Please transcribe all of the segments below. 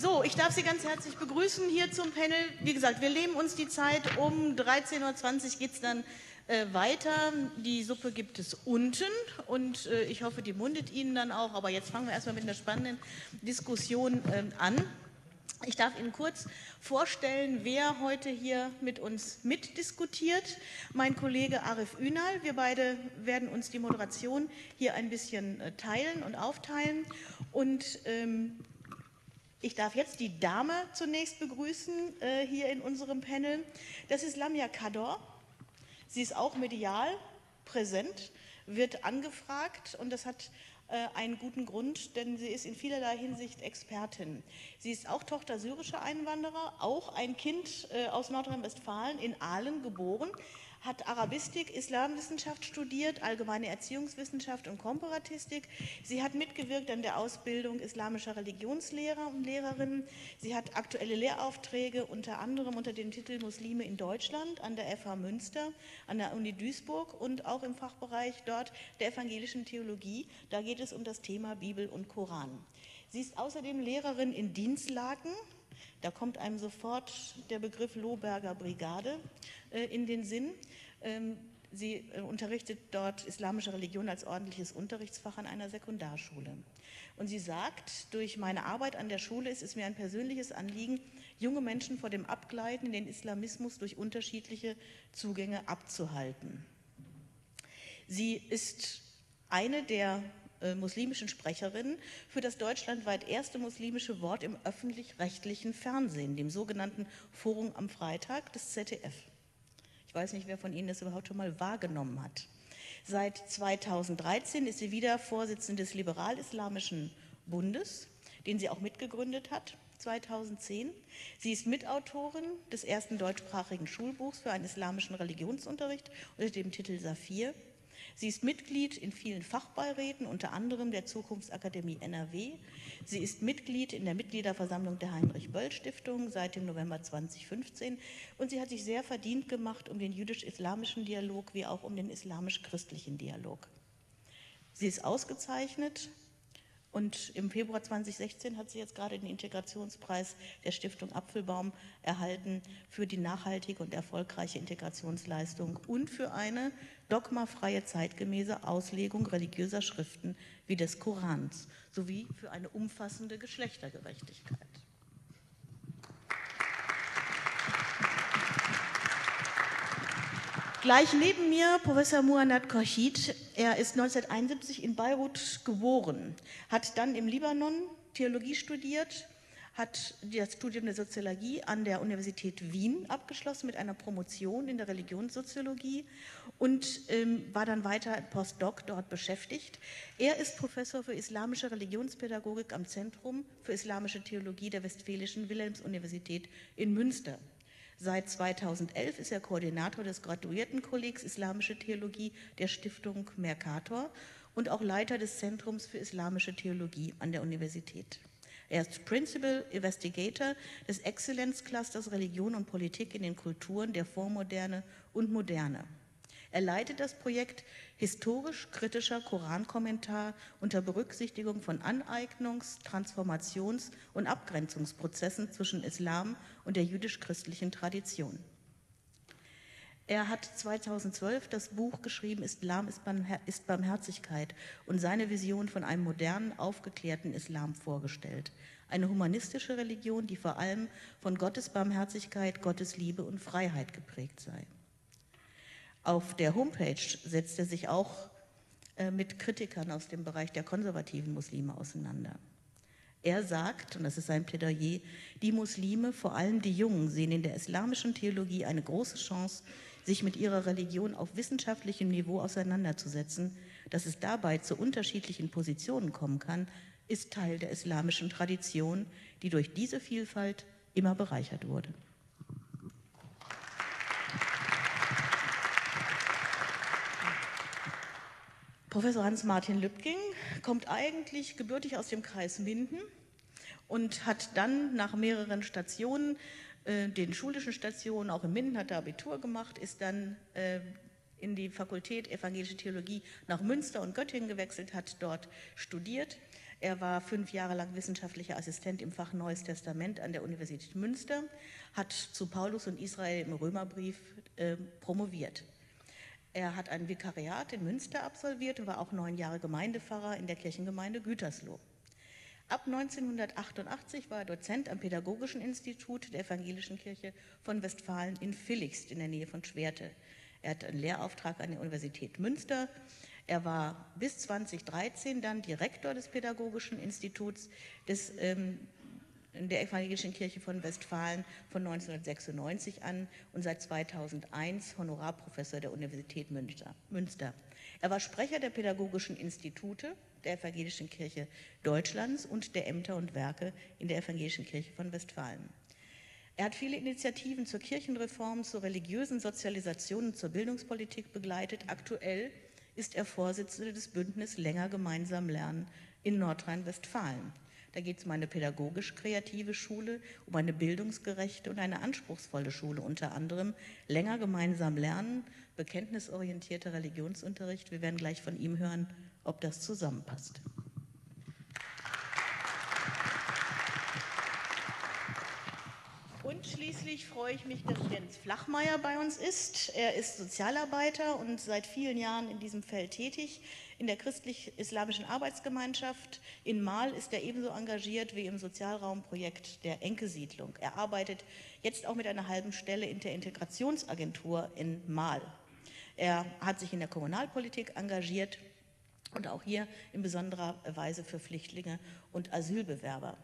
So, ich darf Sie ganz herzlich begrüßen hier zum Panel. Wie gesagt, wir nehmen uns die Zeit. Um 13.20 Uhr geht es dann äh, weiter. Die Suppe gibt es unten und äh, ich hoffe, die mundet Ihnen dann auch. Aber jetzt fangen wir erstmal mit einer spannenden Diskussion äh, an. Ich darf Ihnen kurz vorstellen, wer heute hier mit uns mitdiskutiert. Mein Kollege Arif Ünal. Wir beide werden uns die Moderation hier ein bisschen äh, teilen und aufteilen. Und ähm, ich darf jetzt die Dame zunächst begrüßen äh, hier in unserem Panel. Das ist Lamia Kador. Sie ist auch medial präsent, wird angefragt und das hat äh, einen guten Grund, denn sie ist in vielerlei Hinsicht Expertin. Sie ist auch Tochter syrischer Einwanderer, auch ein Kind äh, aus Nordrhein-Westfalen in Aalen geboren, hat Arabistik, Islamwissenschaft studiert, allgemeine Erziehungswissenschaft und Komparatistik. Sie hat mitgewirkt an der Ausbildung islamischer Religionslehrer und Lehrerinnen. Sie hat aktuelle Lehraufträge unter anderem unter dem Titel Muslime in Deutschland an der FH Münster, an der Uni Duisburg und auch im Fachbereich dort der evangelischen Theologie. Da geht es um das Thema Bibel und Koran. Sie ist außerdem Lehrerin in Dienstlaken da kommt einem sofort der Begriff Lohberger Brigade äh, in den Sinn. Ähm, sie äh, unterrichtet dort islamische Religion als ordentliches Unterrichtsfach an einer Sekundarschule. Und sie sagt, durch meine Arbeit an der Schule ist es mir ein persönliches Anliegen, junge Menschen vor dem Abgleiten in den Islamismus durch unterschiedliche Zugänge abzuhalten. Sie ist eine der äh, muslimischen Sprecherinnen für das deutschlandweit erste muslimische Wort im öffentlich-rechtlichen Fernsehen, dem sogenannten Forum am Freitag des ZDF. Ich weiß nicht, wer von Ihnen das überhaupt schon mal wahrgenommen hat. Seit 2013 ist sie wieder Vorsitzende des Liberal-Islamischen Bundes, den sie auch mitgegründet hat. 2010. Sie ist Mitautorin des ersten deutschsprachigen Schulbuchs für einen islamischen Religionsunterricht unter dem Titel Saphir Sie ist Mitglied in vielen Fachbeiräten, unter anderem der Zukunftsakademie NRW. Sie ist Mitglied in der Mitgliederversammlung der Heinrich-Böll-Stiftung seit dem November 2015 und sie hat sich sehr verdient gemacht um den jüdisch-islamischen Dialog wie auch um den islamisch-christlichen Dialog. Sie ist ausgezeichnet und im Februar 2016 hat sie jetzt gerade den Integrationspreis der Stiftung Apfelbaum erhalten für die nachhaltige und erfolgreiche Integrationsleistung und für eine dogmafreie zeitgemäße Auslegung religiöser Schriften wie des Korans sowie für eine umfassende Geschlechtergerechtigkeit. Gleich neben mir Professor Muannat Kochit. Er ist 1971 in Beirut geboren, hat dann im Libanon Theologie studiert, hat das Studium der Soziologie an der Universität Wien abgeschlossen mit einer Promotion in der Religionssoziologie und ähm, war dann weiter Postdoc dort beschäftigt. Er ist Professor für islamische Religionspädagogik am Zentrum für islamische Theologie der Westfälischen Wilhelms-Universität in Münster. Seit 2011 ist er Koordinator des Graduiertenkollegs Islamische Theologie der Stiftung Mercator und auch Leiter des Zentrums für Islamische Theologie an der Universität. Er ist Principal Investigator des Exzellenzclusters Religion und Politik in den Kulturen der Vormoderne und Moderne. Er leitet das Projekt Historisch-kritischer Korankommentar unter Berücksichtigung von Aneignungs-, Transformations- und Abgrenzungsprozessen zwischen Islam und der jüdisch-christlichen Tradition. Er hat 2012 das Buch geschrieben, Islam ist Barmherzigkeit und seine Vision von einem modernen, aufgeklärten Islam vorgestellt. Eine humanistische Religion, die vor allem von Gottes Barmherzigkeit, Gottes Liebe und Freiheit geprägt sei. Auf der Homepage setzt er sich auch äh, mit Kritikern aus dem Bereich der konservativen Muslime auseinander. Er sagt, und das ist sein Plädoyer, die Muslime, vor allem die Jungen, sehen in der islamischen Theologie eine große Chance, sich mit ihrer Religion auf wissenschaftlichem Niveau auseinanderzusetzen. Dass es dabei zu unterschiedlichen Positionen kommen kann, ist Teil der islamischen Tradition, die durch diese Vielfalt immer bereichert wurde. Professor Hans-Martin Lübking kommt eigentlich gebürtig aus dem Kreis Minden und hat dann nach mehreren Stationen, äh, den schulischen Stationen, auch in Minden hat er Abitur gemacht, ist dann äh, in die Fakultät Evangelische Theologie nach Münster und Göttingen gewechselt, hat dort studiert. Er war fünf Jahre lang wissenschaftlicher Assistent im Fach Neues Testament an der Universität Münster, hat zu Paulus und Israel im Römerbrief äh, promoviert. Er hat ein Vikariat in Münster absolviert und war auch neun Jahre Gemeindepfarrer in der Kirchengemeinde Gütersloh. Ab 1988 war er Dozent am Pädagogischen Institut der Evangelischen Kirche von Westfalen in Villigst in der Nähe von Schwerte. Er hat einen Lehrauftrag an der Universität Münster. Er war bis 2013 dann Direktor des Pädagogischen Instituts des, ähm, der Evangelischen Kirche von Westfalen von 1996 an und seit 2001 Honorarprofessor der Universität Münster. Er war Sprecher der Pädagogischen Institute der Evangelischen Kirche Deutschlands und der Ämter und Werke in der Evangelischen Kirche von Westfalen. Er hat viele Initiativen zur Kirchenreform, zur religiösen Sozialisation und zur Bildungspolitik begleitet. Aktuell ist er Vorsitzender des Bündnis Länger gemeinsam lernen in Nordrhein-Westfalen. Da geht es um eine pädagogisch kreative Schule, um eine bildungsgerechte und eine anspruchsvolle Schule, unter anderem länger gemeinsam lernen, bekenntnisorientierter Religionsunterricht. Wir werden gleich von ihm hören, ob das zusammenpasst. Und schließlich freue ich mich, dass Jens Flachmeier bei uns ist. Er ist Sozialarbeiter und seit vielen Jahren in diesem Feld tätig. In der christlich-islamischen Arbeitsgemeinschaft in Mahl ist er ebenso engagiert wie im Sozialraumprojekt der Enke-Siedlung. Er arbeitet jetzt auch mit einer halben Stelle in der Integrationsagentur in Mahl. Er hat sich in der Kommunalpolitik engagiert und auch hier in besonderer Weise für Flüchtlinge und Asylbewerber.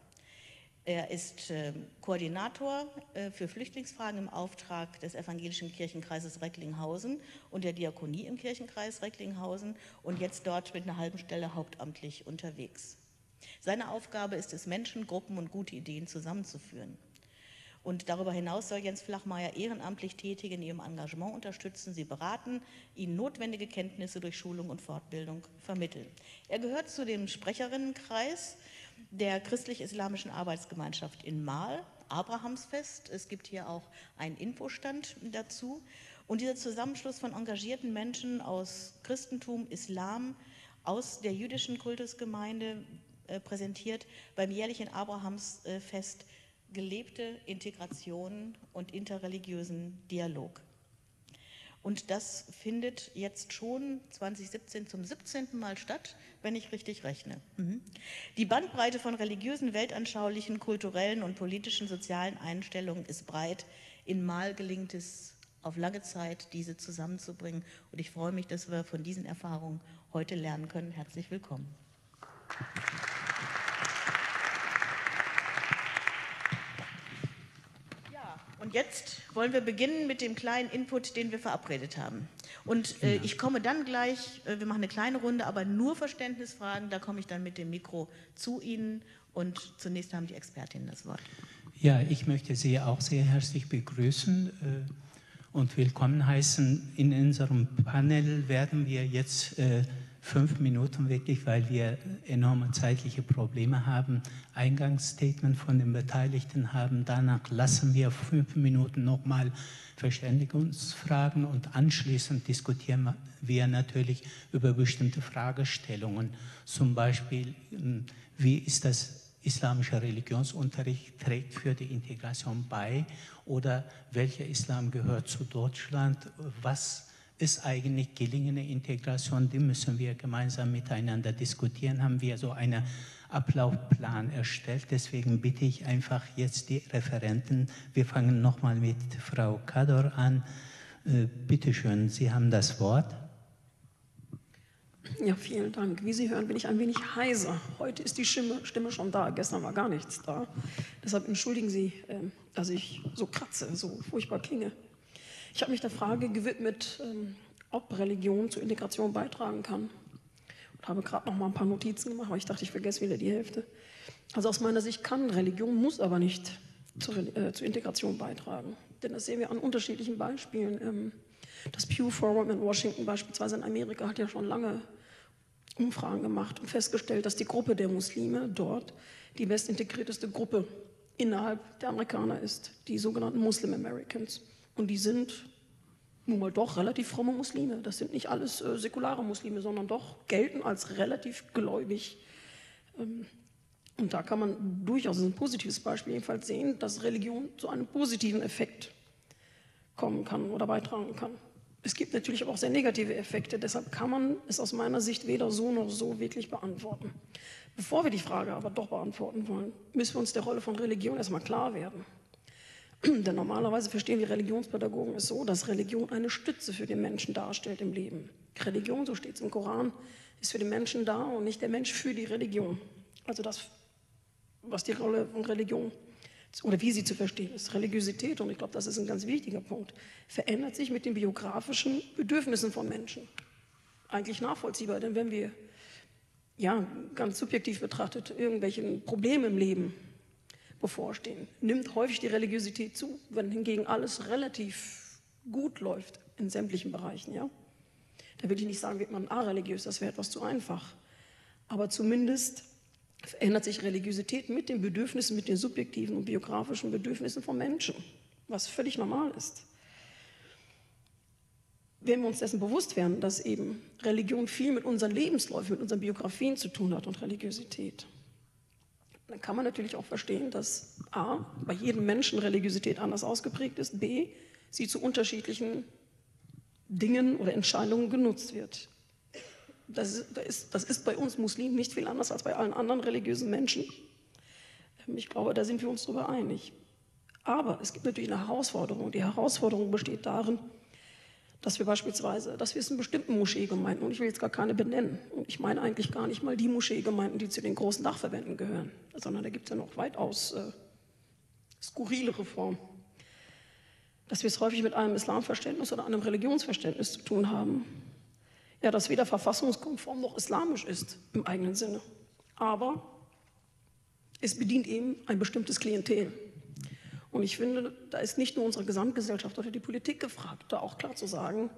Er ist äh, Koordinator äh, für Flüchtlingsfragen im Auftrag des Evangelischen Kirchenkreises Recklinghausen und der Diakonie im Kirchenkreis Recklinghausen und jetzt dort mit einer halben Stelle hauptamtlich unterwegs. Seine Aufgabe ist es, Menschen, Gruppen und gute Ideen zusammenzuführen. Und darüber hinaus soll Jens Flachmeier ehrenamtlich Tätige in ihrem Engagement unterstützen, sie beraten, ihnen notwendige Kenntnisse durch Schulung und Fortbildung vermitteln. Er gehört zu dem Sprecherinnenkreis der christlich-islamischen Arbeitsgemeinschaft in Mahl, Abrahamsfest. Es gibt hier auch einen Infostand dazu. Und dieser Zusammenschluss von engagierten Menschen aus Christentum, Islam, aus der jüdischen Kultusgemeinde äh, präsentiert beim jährlichen Abrahamsfest gelebte Integration und interreligiösen Dialog. Und das findet jetzt schon 2017 zum 17. Mal statt, wenn ich richtig rechne. Mhm. Die Bandbreite von religiösen, weltanschaulichen, kulturellen und politischen, sozialen Einstellungen ist breit. In Mal gelingt es auf lange Zeit, diese zusammenzubringen. Und ich freue mich, dass wir von diesen Erfahrungen heute lernen können. Herzlich willkommen. Und jetzt wollen wir beginnen mit dem kleinen Input, den wir verabredet haben. Und äh, ich komme dann gleich, äh, wir machen eine kleine Runde, aber nur Verständnisfragen, da komme ich dann mit dem Mikro zu Ihnen und zunächst haben die Expertinnen das Wort. Ja, ich möchte Sie auch sehr herzlich begrüßen äh, und willkommen heißen. In unserem Panel werden wir jetzt äh, fünf Minuten wirklich, weil wir enorme zeitliche Probleme haben, Eingangsstatement von den Beteiligten haben. Danach lassen wir fünf Minuten nochmal Verständigungsfragen und anschließend diskutieren wir natürlich über bestimmte Fragestellungen. Zum Beispiel, hm, wie ist das islamische Religionsunterricht trägt für die Integration bei oder welcher Islam gehört zu Deutschland, was ist eigentlich gelingende Integration, die müssen wir gemeinsam miteinander diskutieren, haben wir so einen Ablaufplan erstellt. Deswegen bitte ich einfach jetzt die Referenten, wir fangen nochmal mit Frau Kador an. Äh, bitte schön, Sie haben das Wort. Ja, vielen Dank. Wie Sie hören, bin ich ein wenig heiser. Heute ist die Stimme, Stimme schon da, gestern war gar nichts da. Deshalb entschuldigen Sie, ähm, dass ich so kratze, so furchtbar klinge. Ich habe mich der Frage gewidmet, ähm, ob Religion zur Integration beitragen kann. Und habe gerade noch mal ein paar Notizen gemacht, aber ich dachte, ich vergesse wieder die Hälfte. Also aus meiner Sicht kann Religion, muss aber nicht zur, äh, zur Integration beitragen. Denn das sehen wir an unterschiedlichen Beispielen. Ähm, das Pew Forum in Washington beispielsweise in Amerika hat ja schon lange Umfragen gemacht und festgestellt, dass die Gruppe der Muslime dort die bestintegrierteste Gruppe innerhalb der Amerikaner ist, die sogenannten Muslim Americans. Und die sind nun mal doch relativ fromme Muslime. Das sind nicht alles äh, säkulare Muslime, sondern doch gelten als relativ gläubig Ähm, und da kann man durchaus ein positives Beispiel jedenfalls sehen, dass Religion zu einem positiven Effekt kommen kann oder beitragen kann. Es gibt natürlich aber auch sehr negative Effekte, deshalb kann man es aus meiner Sicht weder so noch so wirklich beantworten. Bevor wir die Frage aber doch beantworten wollen, müssen wir uns der Rolle von Religion erstmal klar werden. Denn normalerweise verstehen wir Religionspädagogen es so, dass Religion eine Stütze für den Menschen darstellt im Leben. Religion, so steht es im Koran, ist für den Menschen da und nicht der Mensch für die Religion. Also das, was die Rolle von Religion oder wie sie zu verstehen ist. Religiosität, und ich glaube, das ist ein ganz wichtiger Punkt, verändert sich mit den biografischen Bedürfnissen von Menschen. Eigentlich nachvollziehbar, denn wenn wir ja, ganz subjektiv betrachtet, irgendwelchen Problemen im Leben bevorstehen, nimmt häufig die Religiosität zu, wenn hingegen alles relativ gut läuft in sämtlichen Bereichen. Ja? Da will ich nicht sagen, wird man areligiös, das wäre etwas zu einfach. Aber zumindest verändert sich Religiosität mit den Bedürfnissen, mit den subjektiven und biografischen Bedürfnissen von Menschen, was völlig normal ist wenn wir uns dessen bewusst werden, dass eben Religion viel mit unseren Lebensläufen, mit unseren Biografien zu tun hat und Religiosität, dann kann man natürlich auch verstehen, dass A, bei jedem Menschen Religiosität anders ausgeprägt ist, B, sie zu unterschiedlichen Dingen oder Entscheidungen genutzt wird. Das ist, das ist, das ist bei uns Muslimen nicht viel anders als bei allen anderen religiösen Menschen. Ich glaube, da sind wir uns darüber einig. Aber es gibt natürlich eine Herausforderung. Die Herausforderung besteht darin, dass wir beispielsweise, dass wir es in bestimmten Moscheegemeinden, und ich will jetzt gar keine benennen, und ich meine eigentlich gar nicht mal die Moscheegemeinden, die zu den großen Dachverbänden gehören, sondern da gibt es ja noch weitaus äh, skurrilere Formen, dass wir es häufig mit einem Islamverständnis oder einem Religionsverständnis zu tun haben, ja, das weder verfassungskonform noch islamisch ist im eigenen Sinne, aber es bedient eben ein bestimmtes Klientel. Und ich finde, da ist nicht nur unsere Gesamtgesellschaft oder die Politik gefragt, da auch klar zu sagen,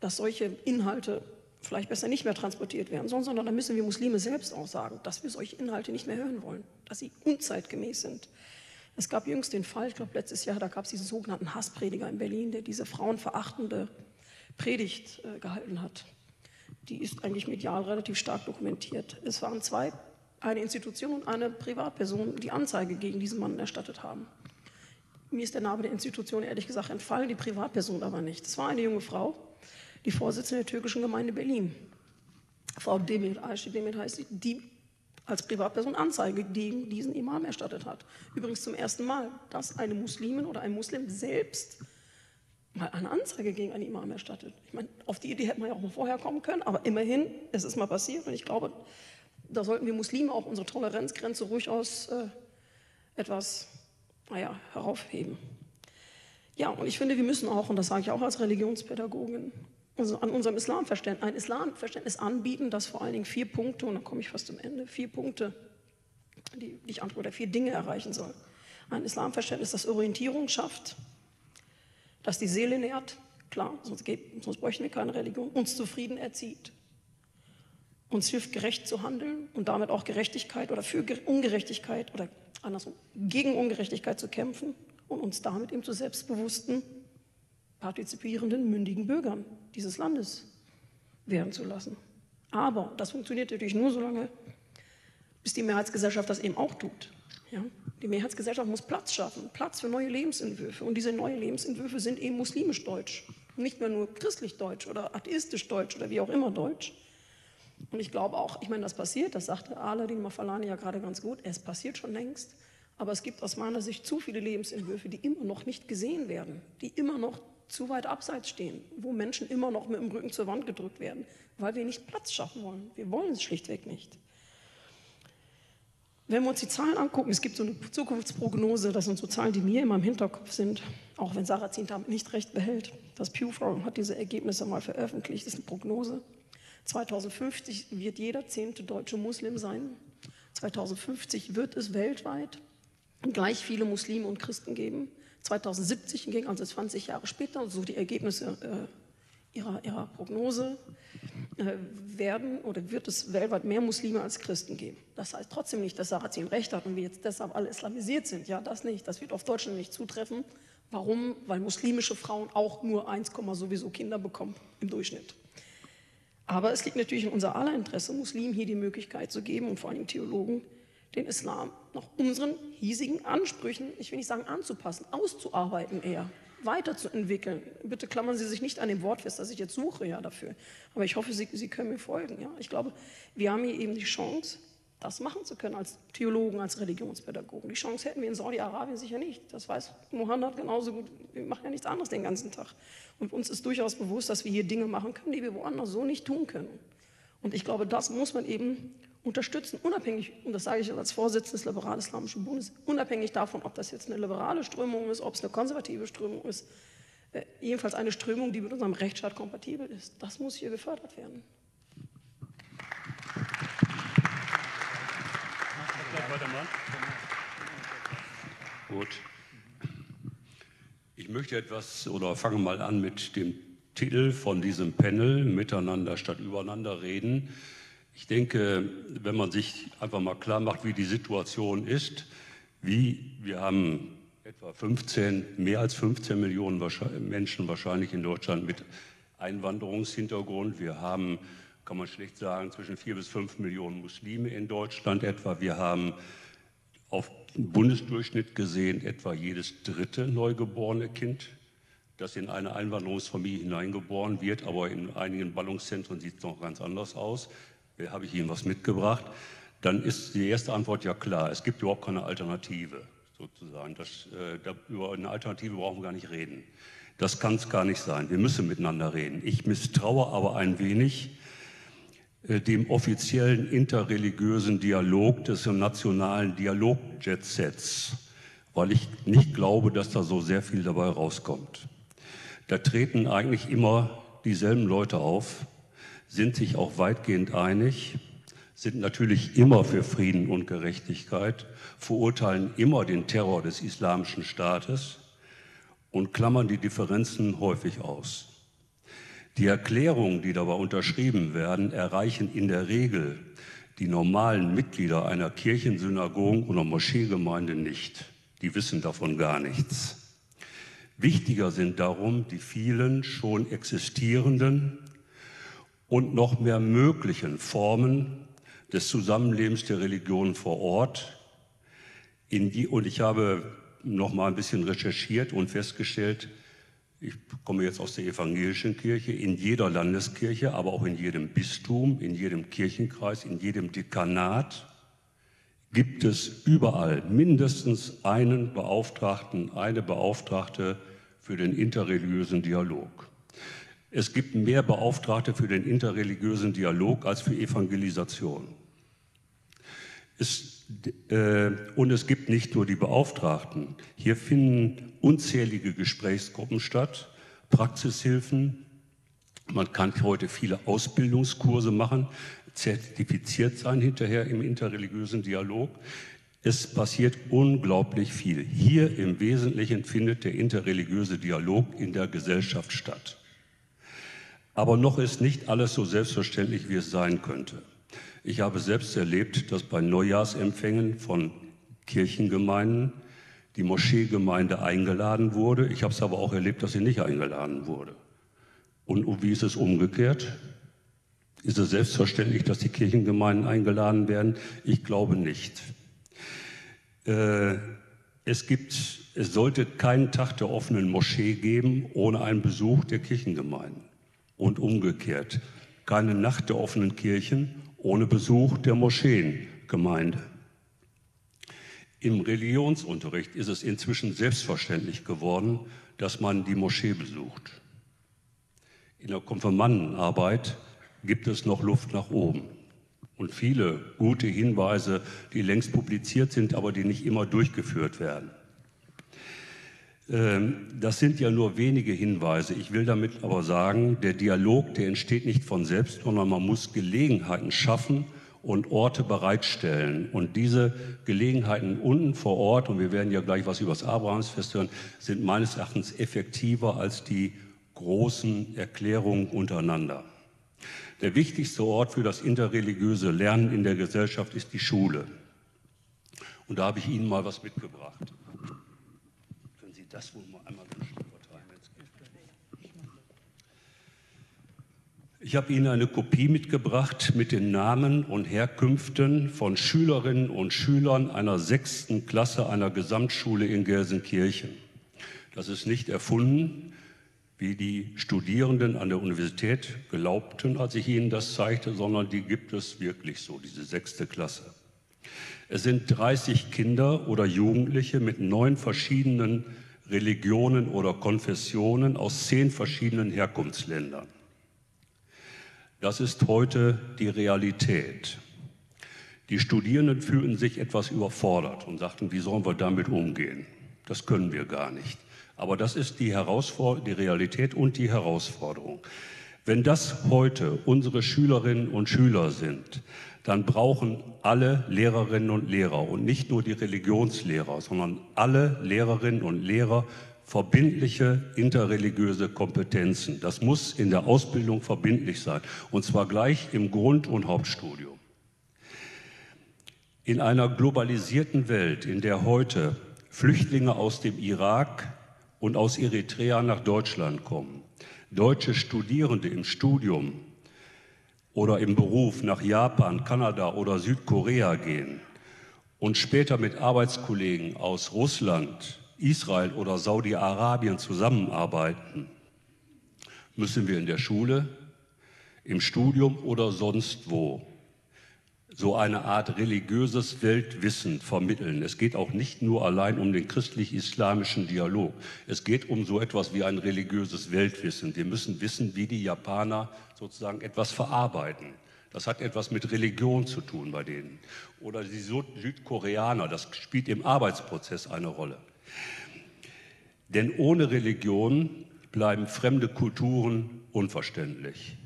dass solche Inhalte vielleicht besser nicht mehr transportiert werden sollen, sondern da müssen wir Muslime selbst auch sagen, dass wir solche Inhalte nicht mehr hören wollen, dass sie unzeitgemäß sind. Es gab jüngst den Fall, ich glaube letztes Jahr, da gab es diesen sogenannten Hassprediger in Berlin, der diese frauenverachtende Predigt äh, gehalten hat. Die ist eigentlich medial relativ stark dokumentiert. Es waren zwei, eine Institution und eine Privatperson, die Anzeige gegen diesen Mann erstattet haben. Mir ist der Name der Institution ehrlich gesagt entfallen, die Privatperson aber nicht. Das war eine junge Frau, die Vorsitzende der türkischen Gemeinde Berlin. Frau Demir, Ayşe Demir heißt sie, die als Privatperson Anzeige gegen diesen Imam erstattet hat. Übrigens zum ersten Mal, dass eine Muslimin oder ein Muslim selbst mal eine Anzeige gegen einen Imam erstattet. Ich meine, auf die Idee hätte man ja auch mal vorher kommen können, aber immerhin, es ist mal passiert und ich glaube, da sollten wir Muslime auch unsere Toleranzgrenze durchaus äh, etwas naja, heraufheben. Ja, und ich finde, wir müssen auch, und das sage ich auch als Religionspädagogin, also an unserem Islamverständnis, ein Islamverständnis anbieten, das vor allen Dingen vier Punkte, und dann komme ich fast zum Ende, vier Punkte, die, ich antworte, vier Dinge erreichen soll. Ein Islamverständnis, das Orientierung schafft, das die Seele nährt, klar, sonst, geht, sonst bräuchten wir keine Religion, uns zufrieden erzieht, uns hilft, gerecht zu handeln und damit auch Gerechtigkeit oder für Ungerechtigkeit oder andersrum, gegen Ungerechtigkeit zu kämpfen und uns damit eben zu selbstbewussten, partizipierenden, mündigen Bürgern dieses Landes werden zu lassen. Aber das funktioniert natürlich nur so lange, bis die Mehrheitsgesellschaft das eben auch tut. Ja? Die Mehrheitsgesellschaft muss Platz schaffen, Platz für neue Lebensentwürfe. Und diese neuen Lebensentwürfe sind eben muslimisch deutsch. Nicht mehr nur christlich deutsch oder atheistisch deutsch oder wie auch immer deutsch, und ich glaube auch, ich meine, das passiert, das sagte Aladin Mafalani ja gerade ganz gut, es passiert schon längst, aber es gibt aus meiner Sicht zu viele Lebensentwürfe, die immer noch nicht gesehen werden, die immer noch zu weit abseits stehen, wo Menschen immer noch mit dem Rücken zur Wand gedrückt werden, weil wir nicht Platz schaffen wollen. Wir wollen es schlichtweg nicht. Wenn wir uns die Zahlen angucken, es gibt so eine Zukunftsprognose, das sind so Zahlen, die mir immer im Hinterkopf sind, auch wenn Sarah Zehn damit nicht recht behält. Das Pew Forum hat diese Ergebnisse mal veröffentlicht, das ist eine Prognose. 2050 wird jeder zehnte deutsche Muslim sein. 2050 wird es weltweit gleich viele Muslime und Christen geben. 2070 hingegen, also 20 Jahre später, so die Ergebnisse äh, ihrer, ihrer, Prognose, äh, werden oder wird es weltweit mehr Muslime als Christen geben. Das heißt trotzdem nicht, dass Sarazin recht hat und wir jetzt deshalb alle islamisiert sind. Ja, das nicht. Das wird auf Deutschland nicht zutreffen. Warum? Weil muslimische Frauen auch nur 1, sowieso Kinder bekommen im Durchschnitt. Aber es liegt natürlich in unser aller Interesse, Muslimen hier die Möglichkeit zu geben und vor allem Theologen, den Islam nach unseren hiesigen Ansprüchen, ich will nicht sagen anzupassen, auszuarbeiten eher, weiterzuentwickeln. Bitte klammern Sie sich nicht an dem Wort fest, das ich jetzt suche ja dafür. Aber ich hoffe, Sie, Sie können mir folgen. Ja? Ich glaube, wir haben hier eben die Chance, das machen zu können als Theologen, als Religionspädagogen. Die Chance hätten wir in Saudi-Arabien sicher nicht. Das weiß Mohammed genauso gut. Wir machen ja nichts anderes den ganzen Tag. Und uns ist durchaus bewusst, dass wir hier Dinge machen können, die wir woanders so nicht tun können. Und ich glaube, das muss man eben unterstützen, unabhängig, und das sage ich als Vorsitzender des Liberal-Islamischen Bundes, unabhängig davon, ob das jetzt eine liberale Strömung ist, ob es eine konservative Strömung ist, äh, jedenfalls eine Strömung, die mit unserem Rechtsstaat kompatibel ist. Das muss hier gefördert werden. Gut. Ich möchte etwas oder fange mal an mit dem Titel von diesem Panel, Miteinander statt Übereinander reden. Ich denke, wenn man sich einfach mal klar macht, wie die Situation ist, wie wir haben etwa 15, mehr als 15 Millionen Menschen wahrscheinlich in Deutschland mit Einwanderungshintergrund. Wir haben, kann man schlecht sagen, zwischen vier bis fünf Millionen Muslime in Deutschland etwa. Wir haben auf Bundesdurchschnitt gesehen etwa jedes dritte neugeborene Kind, das in eine Einwanderungsfamilie hineingeboren wird, aber in einigen Ballungszentren sieht es noch ganz anders aus. Da äh, habe ich Ihnen was mitgebracht. Dann ist die erste Antwort ja klar, es gibt überhaupt keine Alternative sozusagen. Das, äh, über eine Alternative brauchen wir gar nicht reden. Das kann es gar nicht sein. Wir müssen miteinander reden. Ich misstraue aber ein wenig dem offiziellen interreligiösen Dialog des nationalen Dialog-Jet-Sets, weil ich nicht glaube, dass da so sehr viel dabei rauskommt. Da treten eigentlich immer dieselben Leute auf, sind sich auch weitgehend einig, sind natürlich immer für Frieden und Gerechtigkeit, verurteilen immer den Terror des islamischen Staates und klammern die Differenzen häufig aus. Die Erklärungen, die dabei unterschrieben werden, erreichen in der Regel die normalen Mitglieder einer Kirchen-, Synagogen- oder Moscheegemeinde nicht. Die wissen davon gar nichts. Wichtiger sind darum die vielen schon existierenden und noch mehr möglichen Formen des Zusammenlebens der Religion vor Ort. Die, und ich habe noch mal ein bisschen recherchiert und festgestellt, ich komme jetzt aus der evangelischen Kirche, in jeder Landeskirche, aber auch in jedem Bistum, in jedem Kirchenkreis, in jedem Dekanat gibt es überall mindestens einen Beauftragten, eine Beauftragte für den interreligiösen Dialog. Es gibt mehr Beauftragte für den interreligiösen Dialog als für Evangelisation. Es, äh, und es gibt nicht nur die Beauftragten. Hier finden unzählige Gesprächsgruppen statt, Praxishilfen. Man kann heute viele Ausbildungskurse machen, zertifiziert sein hinterher im interreligiösen Dialog. Es passiert unglaublich viel. Hier im Wesentlichen findet der interreligiöse Dialog in der Gesellschaft statt. Aber noch ist nicht alles so selbstverständlich, wie es sein könnte. Ich habe selbst erlebt, dass bei Neujahrsempfängen von Kirchengemeinden die Moscheegemeinde eingeladen wurde. Ich habe es aber auch erlebt, dass sie nicht eingeladen wurde. Und wie ist es umgekehrt? Ist es selbstverständlich, dass die Kirchengemeinden eingeladen werden? Ich glaube nicht. Äh, es gibt, es sollte keinen Tag der offenen Moschee geben ohne einen Besuch der Kirchengemeinden. Und umgekehrt, keine Nacht der offenen Kirchen ohne Besuch der Moscheengemeinde. Im Religionsunterricht ist es inzwischen selbstverständlich geworden, dass man die Moschee besucht. In der Konfirmandenarbeit gibt es noch Luft nach oben und viele gute Hinweise, die längst publiziert sind, aber die nicht immer durchgeführt werden. Ähm, das sind ja nur wenige Hinweise. Ich will damit aber sagen, der Dialog, der entsteht nicht von selbst, sondern man muss Gelegenheiten schaffen und Orte bereitstellen. Und diese Gelegenheiten unten vor Ort, und wir werden ja gleich was über das Abrahamsfest hören, sind meines Erachtens effektiver als die großen Erklärungen untereinander. Der wichtigste Ort für das interreligiöse Lernen in der Gesellschaft ist die Schule. Und da habe ich Ihnen mal was mitgebracht das wohl mal einmal wünschen verteilen, wenn es geht. Ich habe Ihnen eine Kopie mitgebracht mit den Namen und Herkünften von Schülerinnen und Schülern einer sechsten Klasse einer Gesamtschule in Gelsenkirchen. Das ist nicht erfunden, wie die Studierenden an der Universität glaubten, als ich ihnen das zeigte, sondern die gibt es wirklich so, diese sechste Klasse. Es sind 30 Kinder oder Jugendliche mit neun verschiedenen Religionen oder Konfessionen aus zehn verschiedenen Herkunftsländern. Das ist heute die Realität. Die Studierenden fühlten sich etwas überfordert und sagten, wie sollen wir damit umgehen? Das können wir gar nicht. Aber das ist die, die Realität und die Herausforderung. Wenn das heute unsere Schülerinnen und Schüler sind, dann brauchen alle Lehrerinnen und Lehrer und nicht nur die Religionslehrer, sondern alle Lehrerinnen und Lehrer verbindliche interreligiöse Kompetenzen. Das muss in der Ausbildung verbindlich sein, und zwar gleich im Grund- und Hauptstudium. In einer globalisierten Welt, in der heute Flüchtlinge aus dem Irak und aus Eritrea nach Deutschland kommen, deutsche Studierende im Studium oder im Beruf nach Japan, Kanada oder Südkorea gehen und später mit Arbeitskollegen aus Russland, Israel oder Saudi-Arabien zusammenarbeiten, müssen wir in der Schule, im Studium oder sonst wo so eine Art religiöses Weltwissen vermitteln. Es geht auch nicht nur allein um den christlich-islamischen Dialog. Es geht um so etwas wie ein religiöses Weltwissen. Wir müssen wissen, wie die Japaner sozusagen etwas verarbeiten. Das hat etwas mit Religion zu tun bei denen. Oder die Südkoreaner, das spielt im Arbeitsprozess eine Rolle. Denn ohne Religion bleiben fremde Kulturen unverständlich.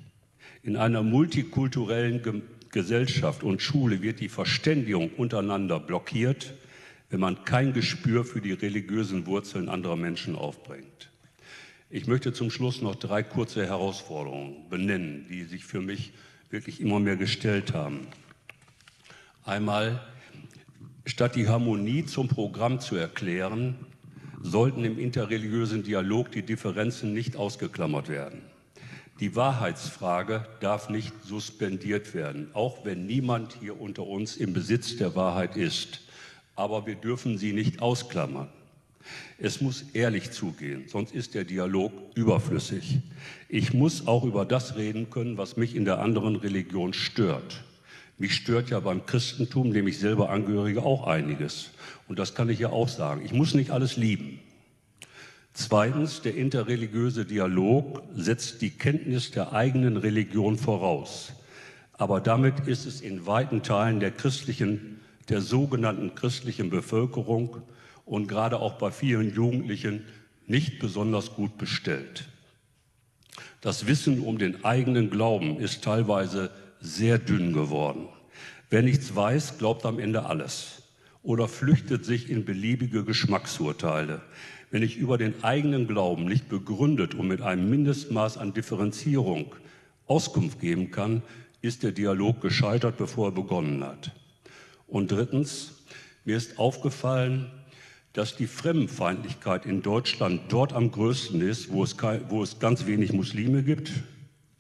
In einer multikulturellen Ge Gesellschaft und Schule wird die Verständigung untereinander blockiert, wenn man kein Gespür für die religiösen Wurzeln anderer Menschen aufbringt. Ich möchte zum Schluss noch drei kurze Herausforderungen benennen, die sich für mich wirklich immer mehr gestellt haben. Einmal, statt die Harmonie zum Programm zu erklären, sollten im interreligiösen Dialog die Differenzen nicht ausgeklammert werden. Die Wahrheitsfrage darf nicht suspendiert werden, auch wenn niemand hier unter uns im Besitz der Wahrheit ist. Aber wir dürfen sie nicht ausklammern. Es muss ehrlich zugehen, sonst ist der Dialog überflüssig. Ich muss auch über das reden können, was mich in der anderen Religion stört. Mich stört ja beim Christentum, dem ich selber angehörige, auch einiges. Und das kann ich ja auch sagen. Ich muss nicht alles lieben. Zweitens, der interreligiöse Dialog setzt die Kenntnis der eigenen Religion voraus. Aber damit ist es in weiten Teilen der christlichen, der sogenannten christlichen Bevölkerung und gerade auch bei vielen Jugendlichen nicht besonders gut bestellt. Das Wissen um den eigenen Glauben ist teilweise sehr dünn geworden. Wer nichts weiß, glaubt am Ende alles oder flüchtet sich in beliebige Geschmacksurteile. Wenn ich über den eigenen Glauben nicht begründet und mit einem Mindestmaß an Differenzierung Auskunft geben kann, ist der Dialog gescheitert, bevor er begonnen hat. Und drittens, mir ist aufgefallen, dass die Fremdenfeindlichkeit in Deutschland dort am größten ist, wo es, wo es ganz wenig Muslime gibt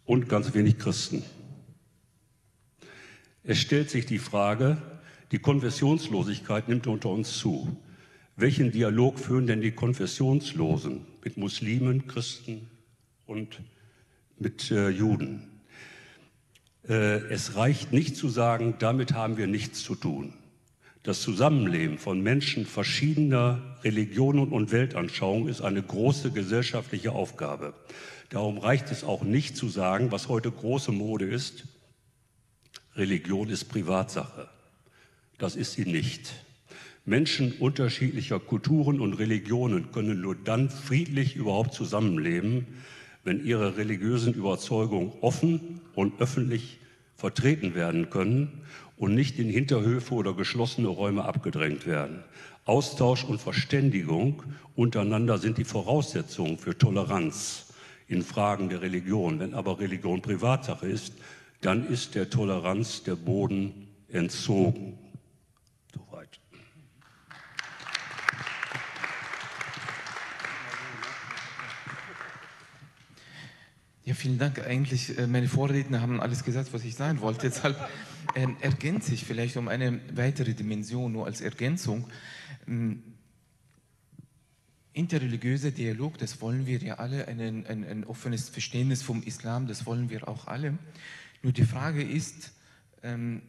und ganz wenig Christen. Es stellt sich die Frage, die Konfessionslosigkeit nimmt unter uns zu. Welchen Dialog führen denn die Konfessionslosen mit Muslimen, Christen und mit äh, Juden? Äh, es reicht nicht zu sagen, damit haben wir nichts zu tun. Das Zusammenleben von Menschen verschiedener Religionen und Weltanschauungen ist eine große gesellschaftliche Aufgabe. Darum reicht es auch nicht zu sagen, was heute große Mode ist, Religion ist Privatsache. Das ist sie nicht. Menschen unterschiedlicher Kulturen und Religionen können nur dann friedlich überhaupt zusammenleben, wenn ihre religiösen Überzeugungen offen und öffentlich vertreten werden können und nicht in Hinterhöfe oder geschlossene Räume abgedrängt werden. Austausch und Verständigung untereinander sind die Voraussetzungen für Toleranz in Fragen der Religion. Wenn aber Religion Privatsache ist, dann ist der Toleranz der Boden entzogen. Soweit. Ja, vielen Dank. Eigentlich, äh, meine Vorredner haben alles gesagt, was ich sagen wollte. Deshalb äh, ergänze ich vielleicht um eine weitere Dimension, nur als Ergänzung. Ähm, interreligiöser Dialog, das wollen wir ja alle, ein, ein, ein, offenes Verständnis vom Islam, das wollen wir auch alle. Nur die Frage ist, ähm,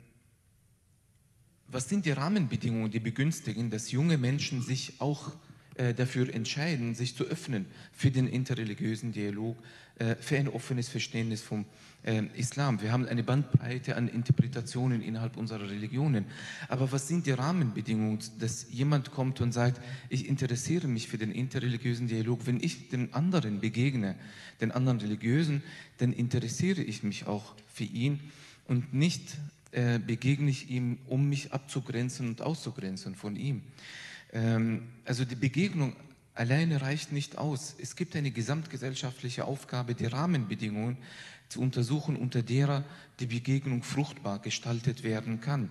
was sind die Rahmenbedingungen, die begünstigen, dass junge Menschen sich auch äh, dafür entscheiden, sich zu öffnen für den interreligiösen Dialog, äh, für ein offenes Verständnis vom äh, Islam. Wir haben eine Bandbreite an Interpretationen innerhalb unserer Religionen. Aber was sind die Rahmenbedingungen, dass jemand kommt und sagt, ich interessiere mich für den interreligiösen Dialog, wenn ich den anderen begegne, den anderen Religiösen, dann interessiere ich mich auch für ihn und nicht äh, begegne ich ihm, um mich abzugrenzen und auszugrenzen von ihm. Ähm, also die Begegnung alleine reicht nicht aus. Es gibt eine gesamtgesellschaftliche Aufgabe, die Rahmenbedingungen zu untersuchen, unter derer die Begegnung fruchtbar gestaltet werden kann.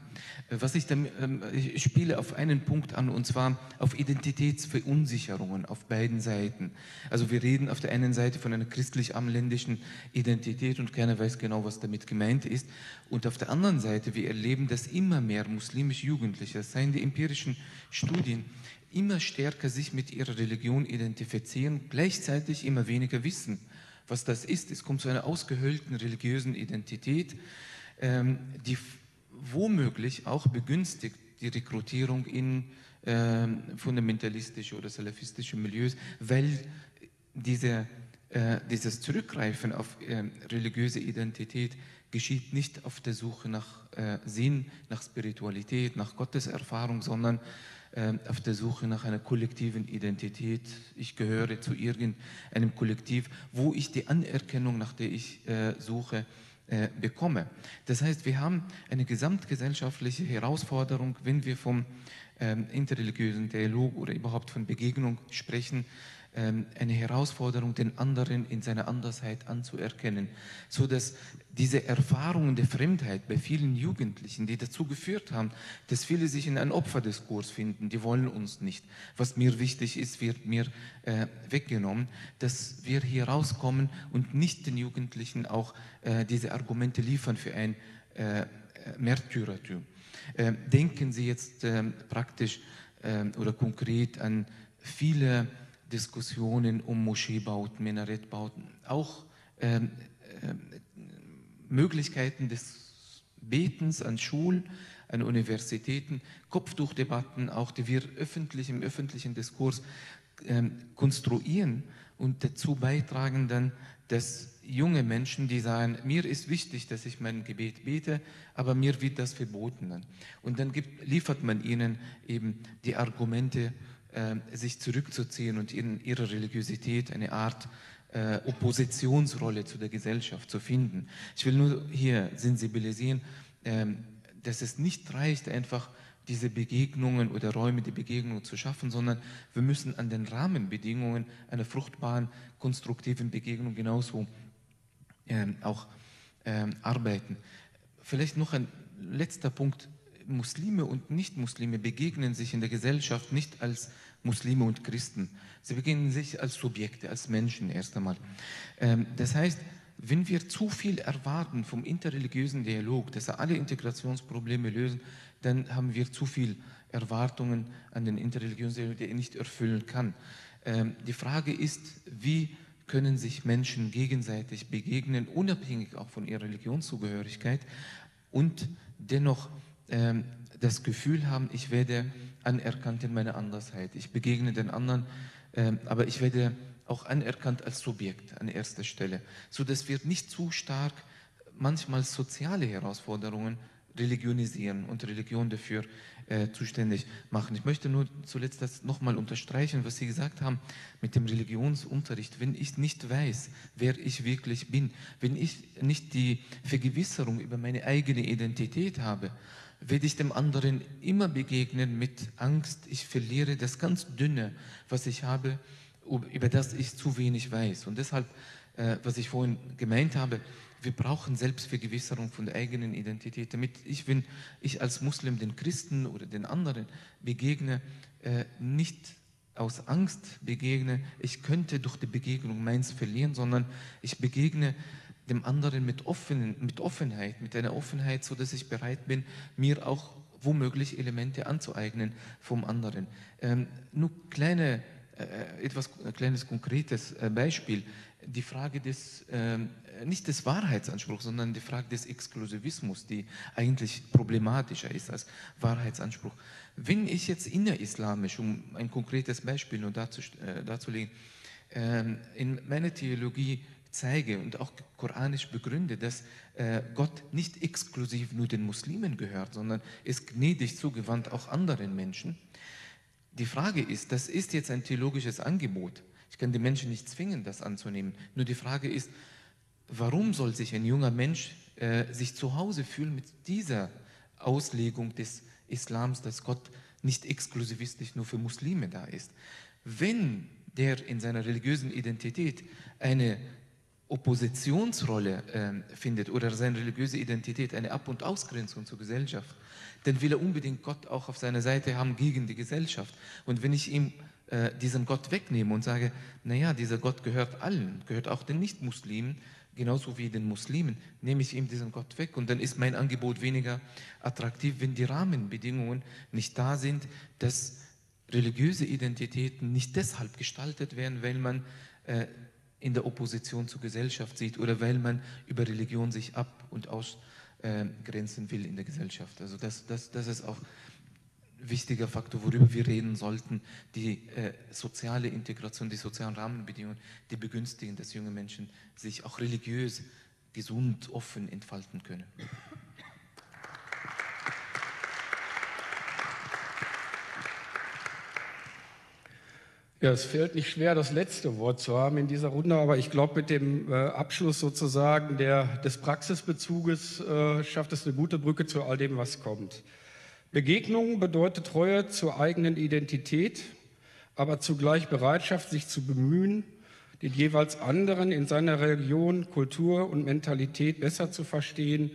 Äh, was ich, damit, ähm, ich spiele auf einen Punkt an, und zwar auf Identitätsverunsicherungen auf beiden Seiten. Also wir reden auf der einen Seite von einer christlich-amländischen Identität und keiner weiß genau, was damit gemeint ist. Und auf der anderen Seite, wir erleben, dass immer mehr muslimische Jugendliche, das seien die empirischen Studien, immer stärker sich mit ihrer Religion identifizieren, gleichzeitig immer weniger wissen was das ist. Es kommt zu einer ausgehöhlten religiösen Identität, ähm, die womöglich auch begünstigt die Rekrutierung in ähm, fundamentalistische oder salafistische Milieus, weil diese, äh, dieses Zurückgreifen auf äh, religiöse Identität geschieht nicht auf der Suche nach äh, Sinn, nach Spiritualität, nach Gotteserfahrung, sondern auf der Suche nach einer kollektiven Identität. Ich gehöre zu irgendeinem Kollektiv, wo ich die Anerkennung, nach der ich äh, suche, äh, bekomme. Das heißt, wir haben eine gesamtgesellschaftliche Herausforderung, wenn wir vom ähm, interreligiösen Dialog oder überhaupt von Begegnung sprechen, ähm, eine Herausforderung, den anderen in seiner Andersheit anzuerkennen, so dass diese Erfahrungen der Fremdheit bei vielen Jugendlichen, die dazu geführt haben, dass viele sich in einen Opferdiskurs finden, die wollen uns nicht. Was mir wichtig ist, wird mir äh, weggenommen, dass wir hier rauskommen und nicht den Jugendlichen auch äh, diese Argumente liefern für ein äh, Märtyrertum. Äh, denken Sie jetzt ähm, praktisch ähm, oder konkret an viele Diskussionen um Moscheebauten, Minarettbauten, auch ähm, äh, Möglichkeiten des Betens an Schulen, an Universitäten, Kopftuchdebatten, auch die wir öffentlich im öffentlichen Diskurs ähm, konstruieren und dazu beitragen dann, dass junge Menschen, die sagen, mir ist wichtig, dass ich mein Gebet bete, aber mir wird das verboten. Und dann gibt, liefert man ihnen eben die Argumente, äh, sich zurückzuziehen und in ihrer Religiosität eine Art äh, Oppositionsrolle zu der Gesellschaft zu finden. Ich will nur hier sensibilisieren, ähm, dass es nicht reicht, einfach diese Begegnungen oder Räume der Begegnung zu schaffen, sondern wir müssen an den Rahmenbedingungen einer fruchtbaren, konstruktiven Begegnung genauso ähm, auch ähm, arbeiten. Vielleicht noch ein letzter Punkt. Muslime und Nicht-Muslime begegnen sich in der Gesellschaft nicht als Muslime und Christen. Sie begegnen sich als Subjekte, als Menschen erst einmal. Ähm, das heißt, wenn wir zu viel erwarten vom interreligiösen Dialog, dass er alle Integrationsprobleme lösen, dann haben wir zu viel Erwartungen an den interreligiösen Dialog, der er nicht erfüllen kann. Ähm, die Frage ist, wie können sich Menschen gegenseitig begegnen, unabhängig auch von ihrer Religionszugehörigkeit und dennoch ähm, das Gefühl haben, ich werde anerkannt in meiner Andersheit. Ich begegne den anderen, ähm, aber ich werde auch anerkannt als Subjekt an erster Stelle, so dass wir nicht zu stark manchmal soziale Herausforderungen religionisieren und Religion dafür äh, zuständig machen. Ich möchte nur zuletzt das nochmal unterstreichen, was Sie gesagt haben mit dem Religionsunterricht. Wenn ich nicht weiß, wer ich wirklich bin, wenn ich nicht die Vergewisserung über meine eigene Identität habe, werde ich dem anderen immer begegnen mit Angst, ich verliere das ganz Dünne, was ich habe, über das ich zu wenig weiß. Und deshalb, äh, was ich vorhin gemeint habe, wir brauchen Selbstvergewisserung von der eigenen Identität, damit ich, wenn ich als Muslim den Christen oder den anderen begegne, äh, nicht aus Angst begegne, ich könnte durch die Begegnung meins verlieren, sondern ich begegne dem anderen mit, offenen, mit Offenheit, mit einer Offenheit, so dass ich bereit bin, mir auch womöglich Elemente anzueignen vom anderen. Ähm, nur kleine, äh, etwas äh, kleines konkretes äh, Beispiel. Die Frage des, äh, nicht des Wahrheitsanspruchs, sondern die Frage des Exklusivismus, die eigentlich problematischer ist als Wahrheitsanspruch. Wenn ich jetzt innerislamisch, um ein konkretes Beispiel nur äh, darzulegen, äh, in meiner Theologie zeige und auch koranisch begründe, dass äh, Gott nicht exklusiv nur den Muslimen gehört, sondern ist gnädig zugewandt auch anderen Menschen. Die Frage ist, das ist jetzt ein theologisches Angebot. Ich kann die Menschen nicht zwingen, das anzunehmen. Nur die Frage ist, warum soll sich ein junger Mensch äh, sich zu Hause fühlen mit dieser Auslegung des Islams, dass Gott nicht exklusivistisch nur für Muslime da ist? Wenn der in seiner religiösen Identität eine Oppositionsrolle äh, findet oder seine religiöse Identität eine Ab- und Ausgrenzung zur Gesellschaft, dann will er unbedingt Gott auch auf seiner Seite haben gegen die Gesellschaft. Und wenn ich ihm äh, diesen Gott wegnehme und sage, naja, dieser Gott gehört allen, gehört auch den Nicht-Muslimen, genauso wie den Muslimen, nehme ich ihm diesen Gott weg und dann ist mein Angebot weniger attraktiv, wenn die Rahmenbedingungen nicht da sind, dass religiöse Identitäten nicht deshalb gestaltet werden, weil man äh, in der Opposition zur Gesellschaft sieht oder weil man über Religion sich ab- und ausgrenzen will in der Gesellschaft. Also das, das, das ist auch ein wichtiger Faktor, worüber wir reden sollten, die äh, soziale Integration, die sozialen Rahmenbedingungen, die begünstigen, dass junge Menschen sich auch religiös, gesund, offen entfalten können. Ja, es fällt nicht schwer, das letzte Wort zu haben in dieser Runde, aber ich glaube, mit dem äh, Abschluss sozusagen der, des Praxisbezuges äh, schafft es eine gute Brücke zu all dem, was kommt. Begegnung bedeutet Treue zur eigenen Identität, aber zugleich Bereitschaft, sich zu bemühen, den jeweils anderen in seiner Religion, Kultur und Mentalität besser zu verstehen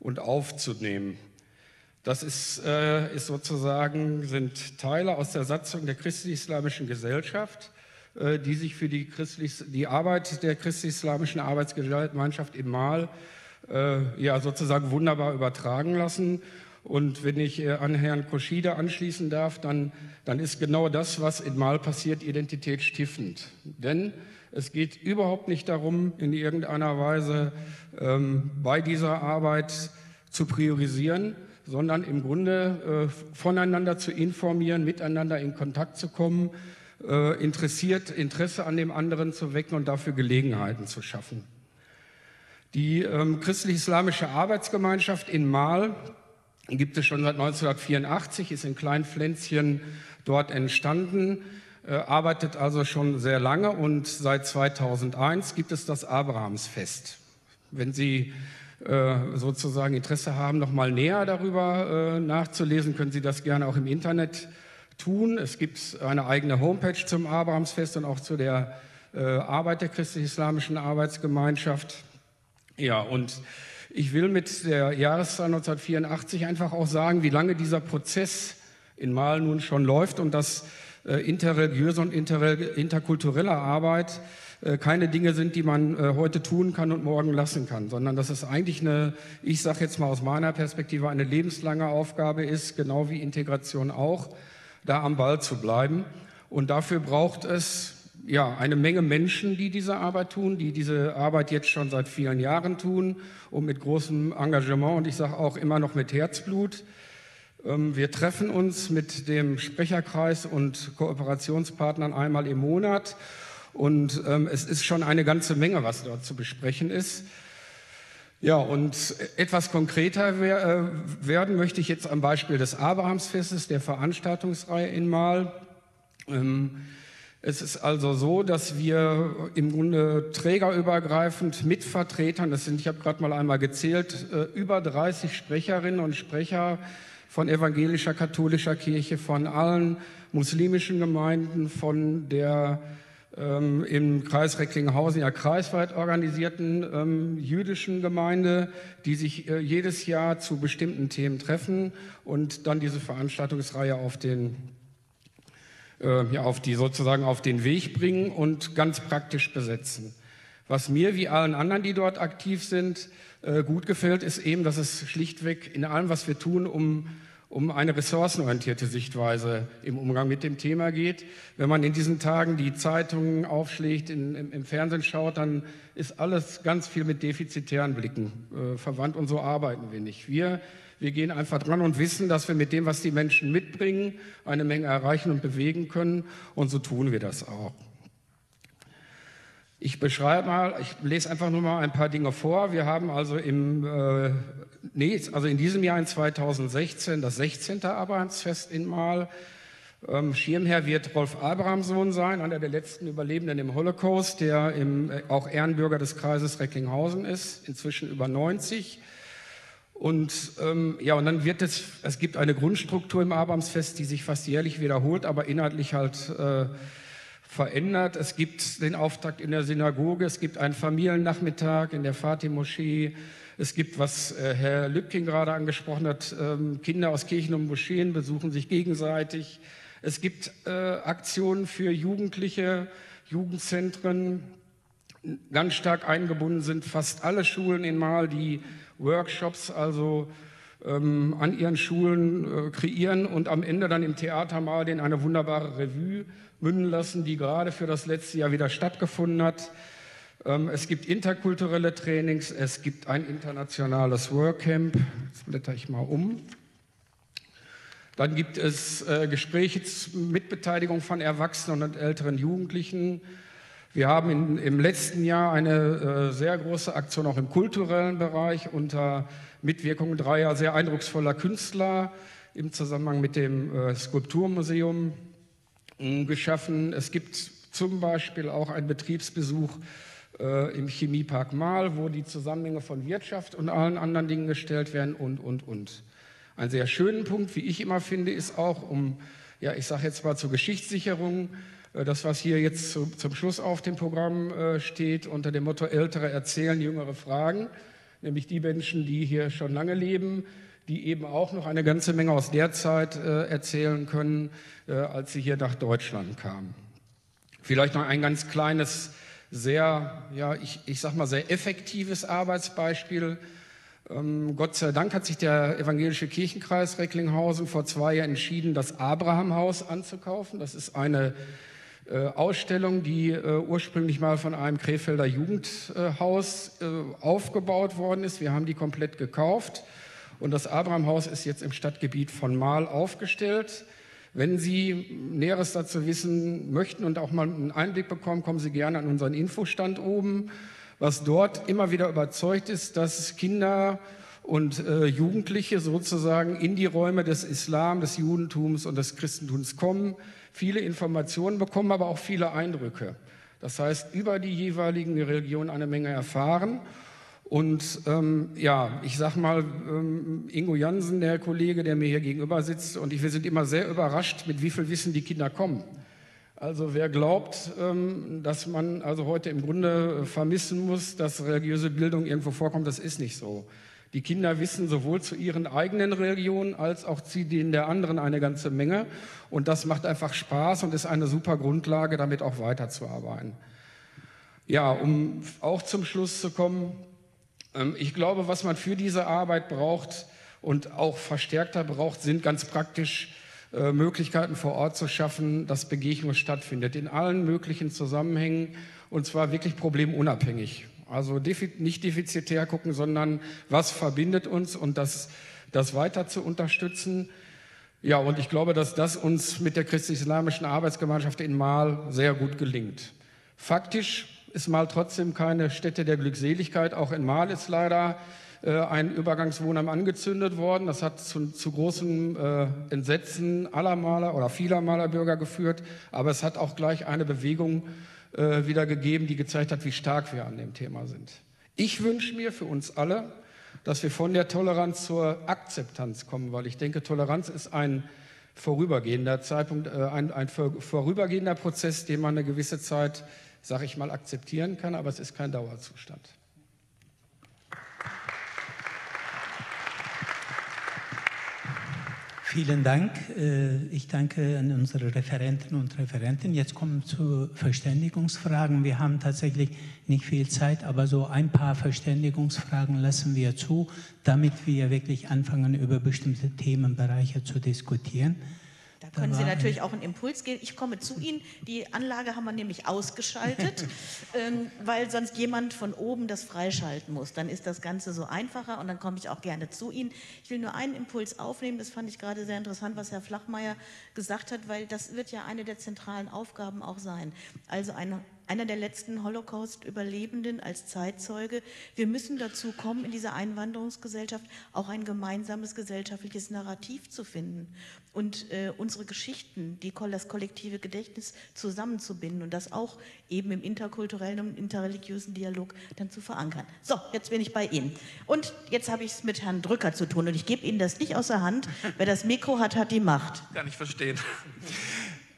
und aufzunehmen. Das ist, äh, ist sozusagen, sind Teile aus der Satzung der christlich-islamischen Gesellschaft, äh, die sich für die, christlich, die Arbeit der christlich-islamischen Arbeitsgemeinschaft im Mal äh, ja, sozusagen wunderbar übertragen lassen. Und wenn ich äh, an Herrn Koschida anschließen darf, dann, dann ist genau das, was in Mal passiert, identitätsstiftend. Denn es geht überhaupt nicht darum, in irgendeiner Weise ähm, bei dieser Arbeit zu priorisieren, sondern im Grunde äh, voneinander zu informieren, miteinander in Kontakt zu kommen, äh, interessiert, Interesse an dem anderen zu wecken und dafür Gelegenheiten zu schaffen. Die ähm, christlich-islamische Arbeitsgemeinschaft in Mal gibt es schon seit 1984, ist in Kleinpflänzchen dort entstanden, äh, arbeitet also schon sehr lange und seit 2001 gibt es das Abrahamsfest. Wenn Sie sozusagen Interesse haben, noch mal näher darüber äh, nachzulesen, können Sie das gerne auch im Internet tun. Es gibt eine eigene Homepage zum Abrahamsfest und auch zu der äh, Arbeit der christlich-islamischen Arbeitsgemeinschaft. Ja, und ich will mit der Jahreszahl 1984 einfach auch sagen, wie lange dieser Prozess in Mal nun schon läuft und dass interreligiöse und interkulturelle Arbeit äh, keine Dinge sind, die man äh, heute tun kann und morgen lassen kann, sondern dass es eigentlich eine, ich sage jetzt mal aus meiner Perspektive, eine lebenslange Aufgabe ist, genau wie Integration auch, da am Ball zu bleiben. Und dafür braucht es ja, eine Menge Menschen, die diese Arbeit tun, die diese Arbeit jetzt schon seit vielen Jahren tun und mit großem Engagement und ich sage auch immer noch mit Herzblut. Ähm, wir treffen uns mit dem Sprecherkreis und Kooperationspartnern einmal im Monat und ähm, es ist schon eine ganze Menge, was dort zu besprechen ist. Ja, und etwas konkreter wer, äh, werden möchte ich jetzt am Beispiel des Abrahamsfestes, der Veranstaltungsreihe in Mal. Ähm, es ist also so, dass wir im Grunde trägerübergreifend mit Vertretern, das sind, ich habe gerade mal einmal gezählt, äh, über 30 Sprecherinnen und Sprecher von evangelischer, katholischer Kirche, von allen muslimischen Gemeinden, von der ähm, im Kreis Recklinghausen ja kreisweit organisierten ähm, jüdischen Gemeinde, die sich äh, jedes Jahr zu bestimmten Themen treffen und dann diese Veranstaltungsreihe auf den äh, ja, auf die sozusagen auf den Weg bringen und ganz praktisch besetzen. Was mir wie allen anderen, die dort aktiv sind, äh, gut gefällt, ist eben, dass es schlichtweg in allem, was wir tun, um um eine ressourcenorientierte Sichtweise im Umgang mit dem Thema geht. Wenn man in diesen Tagen die Zeitungen aufschlägt, in, im, im, Fernsehen schaut, dann ist alles ganz viel mit defizitären Blicken äh, verwandt und so arbeiten wir nicht. Wir, wir gehen einfach dran und wissen, dass wir mit dem, was die Menschen mitbringen, eine Menge erreichen und bewegen können und so tun wir das auch. Ich beschreibe mal, ich lese einfach nur mal ein paar Dinge vor. Wir haben also im, äh, nee, also in diesem Jahr in 2016 das 16. Abrahamsfest in Mal. Ähm, Schirmherr wird Rolf Abrahamsohn sein, einer der letzten Überlebenden im Holocaust, der im, äh, auch Ehrenbürger des Kreises Recklinghausen ist, inzwischen über 90. Und ähm, ja, und dann wird es, es gibt eine Grundstruktur im Abrahamsfest, die sich fast jährlich wiederholt, aber inhaltlich halt äh, verändert. Es gibt den Auftakt in der Synagoge, es gibt einen Familiennachmittag in der Fatih-Moschee, es gibt, was äh, Herr Lübking gerade angesprochen hat, ähm, Kinder aus Kirchen und Moscheen besuchen sich gegenseitig. Es gibt äh, Aktionen für Jugendliche, Jugendzentren. Ganz stark eingebunden sind fast alle Schulen in Mal, die Workshops also ähm, an ihren Schulen äh, kreieren und am Ende dann im Theater Mal in eine wunderbare Revue münden lassen, die gerade für das letzte Jahr wieder stattgefunden hat. Ähm, es gibt interkulturelle Trainings, es gibt ein internationales Workcamp. Jetzt blätter ich mal um. Dann gibt es äh, Gespräche mit Beteiligung von Erwachsenen und älteren Jugendlichen. Wir haben in, im letzten Jahr eine äh, sehr große Aktion auch im kulturellen Bereich unter Mitwirkung dreier sehr eindrucksvoller Künstler im Zusammenhang mit dem äh, Skulpturmuseum geschaffen. Es gibt zum Beispiel auch einen Betriebsbesuch äh, im Chemiepark Mahl, wo die Zusammenhänge von Wirtschaft und allen anderen Dingen gestellt werden und, und, und. Ein sehr schöner Punkt, wie ich immer finde, ist auch um, ja, ich sage jetzt mal zur Geschichtssicherung, äh, das, was hier jetzt zu, zum Schluss auf dem Programm äh, steht, unter dem Motto Ältere erzählen, Jüngere fragen, nämlich die Menschen, die hier schon lange leben, die eben auch noch eine ganze Menge aus der Zeit äh, erzählen können, äh, als sie hier nach Deutschland kamen. Vielleicht noch ein ganz kleines, sehr, ja, ich, ich sag mal, sehr effektives Arbeitsbeispiel. Ähm, Gott sei Dank hat sich der Evangelische Kirchenkreis Recklinghausen vor zwei Jahren entschieden, das Abrahamhaus anzukaufen. Das ist eine Ausstellung, die äh, ursprünglich mal von einem Krefelder Jugendhaus äh, aufgebaut worden ist. Wir haben die komplett gekauft und das Abrahamhaus ist jetzt im Stadtgebiet von Mahl aufgestellt. Wenn Sie Näheres dazu wissen möchten und auch mal einen Einblick bekommen, kommen Sie gerne an unseren Infostand oben. Was dort immer wieder überzeugt ist, dass Kinder und äh, Jugendliche sozusagen in die Räume des Islam, des Judentums und des Christentums kommen, viele Informationen bekommen, aber auch viele Eindrücke. Das heißt, über die jeweiligen Religionen eine Menge erfahren und ähm, ja, ich sag mal, ähm, Ingo Jansen, der Kollege, der mir hier gegenüber sitzt, und ich, wir sind immer sehr überrascht, mit wie viel Wissen die Kinder kommen. Also wer glaubt, ähm, dass man also heute im Grunde vermissen muss, dass religiöse Bildung irgendwo vorkommt, das ist nicht so. Die Kinder wissen sowohl zu ihren eigenen Religionen als auch zu denen der anderen eine ganze Menge. Und das macht einfach Spaß und ist eine super Grundlage, damit auch weiterzuarbeiten. Ja, um auch zum Schluss zu kommen, ähm, ich glaube, was man für diese Arbeit braucht und auch verstärkter braucht, sind ganz praktisch äh, Möglichkeiten vor Ort zu schaffen, dass Begegnung stattfindet in allen möglichen Zusammenhängen und zwar wirklich problemunabhängig. Also nicht defizitär gucken, sondern was verbindet uns und das, das weiter zu unterstützen. Ja, und ich glaube, dass das uns mit der christlich-islamischen Arbeitsgemeinschaft in Mal sehr gut gelingt. Faktisch ist Mal trotzdem keine Stätte der Glückseligkeit. Auch in Mal ist leider äh, ein Übergangswohnheim angezündet worden. Das hat zu, zu großem äh, Entsetzen aller Maler oder vieler Malerbürger geführt. Aber es hat auch gleich eine Bewegung äh, wieder gegeben, die gezeigt hat, wie stark wir an dem Thema sind. Ich wünsche mir für uns alle, dass wir von der Toleranz zur Akzeptanz kommen, weil ich denke, Toleranz ist ein vorübergehender Zeitpunkt, äh, ein, ein vorübergehender Prozess, den man eine gewisse Zeit sage ich mal, akzeptieren kann, aber es ist kein Dauerzustand. Vielen Dank. Äh, ich danke an unsere Referenten und Referenten. Jetzt kommen zu Verständigungsfragen. Wir haben tatsächlich nicht viel Zeit, aber so ein paar Verständigungsfragen lassen wir zu, damit wir wirklich anfangen, über bestimmte Themenbereiche zu diskutieren. Können Sie natürlich auch einen Impuls geben. Ich komme zu Ihnen. Die Anlage haben wir nämlich ausgeschaltet, ähm, weil sonst jemand von oben das freischalten muss. Dann ist das Ganze so einfacher und dann komme ich auch gerne zu Ihnen. Ich will nur einen Impuls aufnehmen. Das fand ich gerade sehr interessant, was Herr Flachmeier gesagt hat, weil das wird ja eine der zentralen Aufgaben auch sein. Also eine einer der letzten Holocaust-Überlebenden als Zeitzeuge. Wir müssen dazu kommen, in dieser Einwanderungsgesellschaft auch ein gemeinsames gesellschaftliches Narrativ zu finden und äh, unsere Geschichten, die, das kollektive Gedächtnis zusammenzubinden und das auch eben im interkulturellen und interreligiösen Dialog dann zu verankern. So, jetzt bin ich bei Ihnen. Und jetzt habe ich es mit Herrn Drücker zu tun und ich gebe Ihnen das nicht aus der Hand. Wer das Mikro hat, hat die Macht. Kann ich verstehen.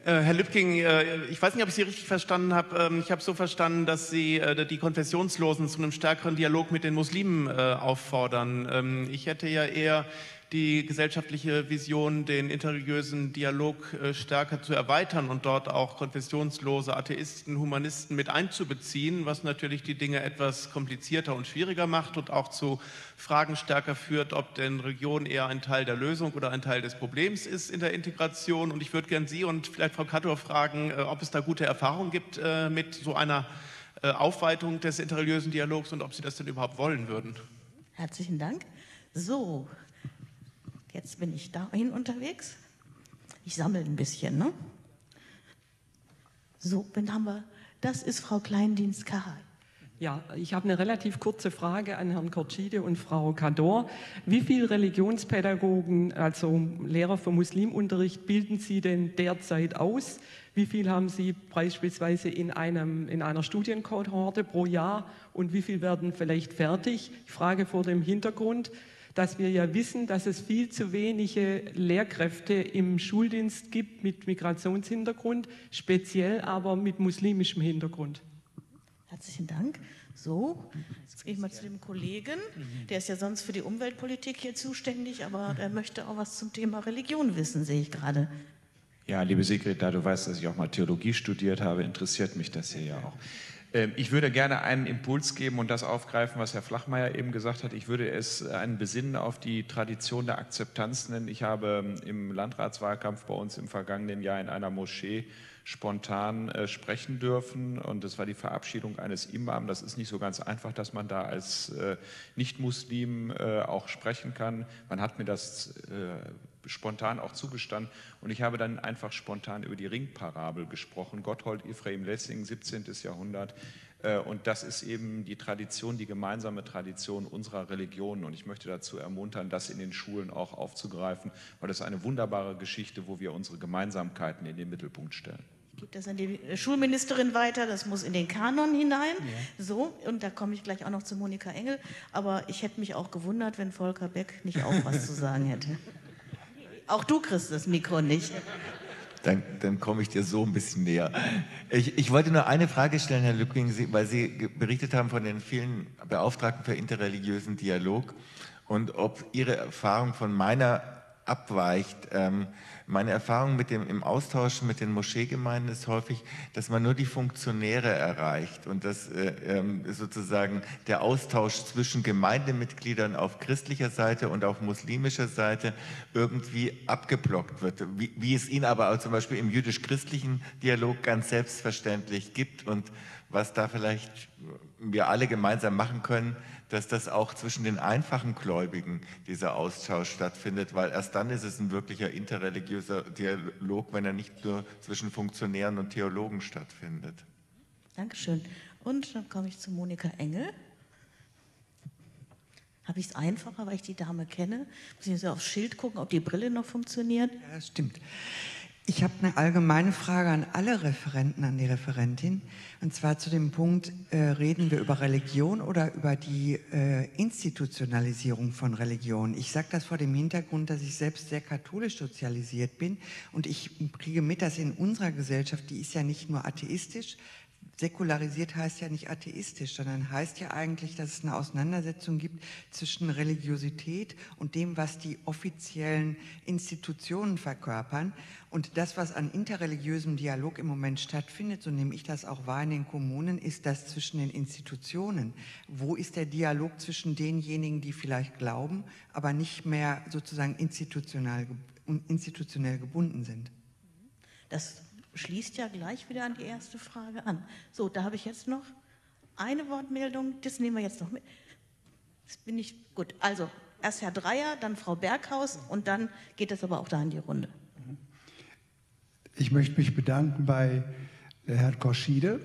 Äh, Herr Lübking, äh, ich weiß nicht, ob ich Sie richtig verstanden habe. Ähm, ich habe so verstanden, dass Sie äh, die Konfessionslosen zu einem stärkeren Dialog mit den Muslimen auffordern. Ähm, ich hätte ja eher die gesellschaftliche Vision, den interreligiösen Dialog äh, stärker zu erweitern und dort auch konfessionslose Atheisten, Humanisten mit einzubeziehen, was natürlich die Dinge etwas komplizierter und schwieriger macht und auch zu Fragen stärker führt, ob denn Religion eher ein Teil der Lösung oder ein Teil des Problems ist in der Integration. Und ich würde gerne Sie und vielleicht Frau Kator fragen, äh, ob es da gute Erfahrungen gibt äh, mit so einer Aufweitung des interreligiösen Dialogs und ob Sie das denn überhaupt wollen würden. Herzlichen Dank. So, Jetzt bin ich dahin unterwegs. Ich sammle ein bisschen, ne? So, dann haben wir, das ist Frau Kleindienst-Kahal. Ja, ich habe eine relativ kurze Frage an Herrn Kortschide und Frau Kador. Wie viele Religionspädagogen, also Lehrer für Muslimunterricht, bilden Sie denn derzeit aus? Wie viel haben Sie beispielsweise in, einem, in einer Studienkohorte pro Jahr und wie viel werden vielleicht fertig? Ich frage vor dem Hintergrund, dass wir ja wissen, dass es viel zu wenige Lehrkräfte im Schuldienst gibt mit Migrationshintergrund, speziell aber mit muslimischem Hintergrund. Herzlichen Dank. So, jetzt gehe ich mal zu dem Kollegen, der ist ja sonst für die Umweltpolitik hier zuständig, aber er möchte auch was zum Thema Religion wissen, sehe ich gerade. Ja, liebe Sigrid, da du weißt, dass ich auch mal Theologie studiert habe, interessiert mich das hier ja auch. Ähm, ich würde gerne einen Impuls geben und das aufgreifen, was Herr Flachmeier eben gesagt hat. Ich würde es einen Besinnen auf die Tradition der Akzeptanz nennen. Ich habe ähm, im Landratswahlkampf bei uns im vergangenen Jahr in einer Moschee spontan äh, sprechen dürfen und das war die Verabschiedung eines Imam. Das ist nicht so ganz einfach, dass man da als äh, Nicht-Muslim äh, auch sprechen kann. Man hat mir das äh, spontan auch zugestanden. Und ich habe dann einfach spontan über die Ringparabel gesprochen. Gotthold Ephraim Lessing, 17. Jahrhundert. Äh, und das ist eben die Tradition, die gemeinsame Tradition unserer Religion. Und ich möchte dazu ermuntern, das in den Schulen auch aufzugreifen, weil das ist eine wunderbare Geschichte, wo wir unsere Gemeinsamkeiten in den Mittelpunkt stellen. Ich gebe das an die Schulministerin weiter, das muss in den Kanon hinein. Ja. So, und da komme ich gleich auch noch zu Monika Engel. Aber ich hätte mich auch gewundert, wenn Volker Beck nicht auch was zu sagen hätte. Auch du kriegst das Mikro nicht. Dann, dann komme ich dir so ein bisschen näher. Ich, ich wollte nur eine Frage stellen, Herr Lübking, weil Sie berichtet haben von den vielen Beauftragten für interreligiösen Dialog und ob Ihre Erfahrung von meiner abweicht. Ähm, meine Erfahrung mit dem, im Austausch mit den Moscheegemeinden ist häufig, dass man nur die Funktionäre erreicht und dass äh, ähm, sozusagen der Austausch zwischen Gemeindemitgliedern auf christlicher Seite und auf muslimischer Seite irgendwie abgeblockt wird. Wie, wie es ihn aber zum Beispiel im jüdisch-christlichen Dialog ganz selbstverständlich gibt und was da vielleicht wir alle gemeinsam machen können, dass das auch zwischen den einfachen Gläubigen dieser Austausch stattfindet, weil erst dann ist es ein wirklicher interreligiöser Dialog, wenn er nicht nur zwischen Funktionären und Theologen stattfindet. Dankeschön. Und dann komme ich zu Monika Engel. Habe ich es einfacher, weil ich die Dame kenne? Muss ich aufs Schild gucken, ob die Brille noch funktioniert? Ja, das stimmt. Ich habe eine allgemeine Frage an alle Referenten, an die Referentin. Und zwar zu dem Punkt, äh, reden wir über Religion oder über die äh, Institutionalisierung von Religion? Ich sage das vor dem Hintergrund, dass ich selbst sehr katholisch sozialisiert bin und ich kriege mit, dass in unserer Gesellschaft, die ist ja nicht nur atheistisch, säkularisiert heißt ja nicht atheistisch, sondern heißt ja eigentlich, dass es eine Auseinandersetzung gibt zwischen Religiosität und dem, was die offiziellen Institutionen verkörpern. Und das, was an interreligiösem Dialog im Moment stattfindet, so nehme ich das auch wahr in den Kommunen, ist das zwischen den Institutionen. Wo ist der Dialog zwischen denjenigen, die vielleicht glauben, aber nicht mehr sozusagen institutionell, institutionell gebunden sind? Das schließt ja gleich wieder an die erste Frage an. So, da habe ich jetzt noch eine Wortmeldung, das nehmen wir jetzt noch mit. Das bin ich, gut, also erst Herr Dreier, dann Frau Berghaus und dann geht es aber auch da in die Runde. Ich möchte mich bedanken bei Herrn Korschide,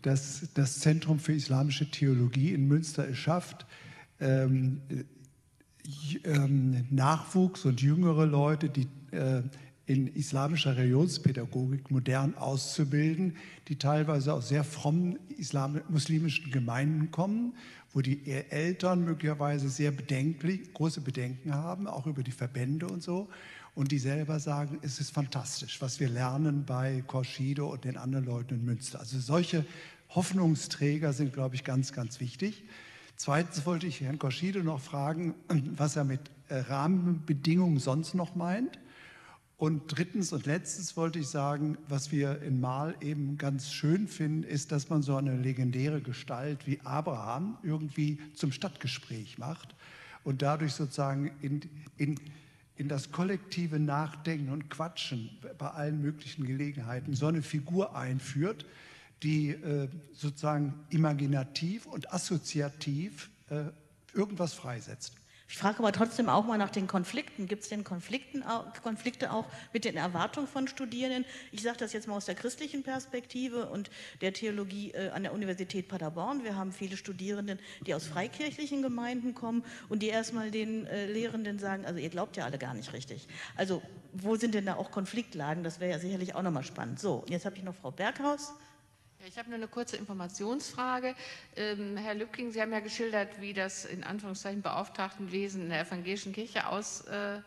dass das Zentrum für Islamische Theologie in Münster es schafft, ähm, ähm, Nachwuchs und jüngere Leute, die äh, in islamischer Religionspädagogik modern auszubilden, die teilweise aus sehr frommen muslimischen Gemeinden kommen, wo die Eltern möglicherweise sehr bedenklich, große Bedenken haben, auch über die Verbände und so, und die selber sagen, es ist fantastisch, was wir lernen bei Korschido und den anderen Leuten in Münster. Also solche Hoffnungsträger sind, glaube ich, ganz, ganz wichtig. Zweitens wollte ich Herrn Korschido noch fragen, was er mit äh, Rahmenbedingungen sonst noch meint. Und drittens und letztens wollte ich sagen, was wir in Mal eben ganz schön finden, ist, dass man so eine legendäre Gestalt wie Abraham irgendwie zum Stadtgespräch macht und dadurch sozusagen in, in, in das kollektive Nachdenken und Quatschen bei allen möglichen Gelegenheiten so eine Figur einführt, die äh, sozusagen imaginativ und assoziativ äh, irgendwas freisetzt. Ich frage aber trotzdem auch mal nach den Konflikten. Gibt es denn Konflikten, Konflikte auch mit den Erwartungen von Studierenden? Ich sage das jetzt mal aus der christlichen Perspektive und der Theologie äh, an der Universität Paderborn. Wir haben viele Studierenden, die aus freikirchlichen Gemeinden kommen und die erstmal den äh, Lehrenden sagen, also ihr glaubt ja alle gar nicht richtig. Also wo sind denn da auch Konfliktlagen? Das wäre ja sicherlich auch nochmal spannend. So, jetzt habe ich noch Frau Berghaus. Ich habe nur eine kurze Informationsfrage. Ähm, Herr Lübking, Sie haben ja geschildert, wie das in Anführungszeichen Beauftragtenwesen in der evangelischen Kirche aus, äh,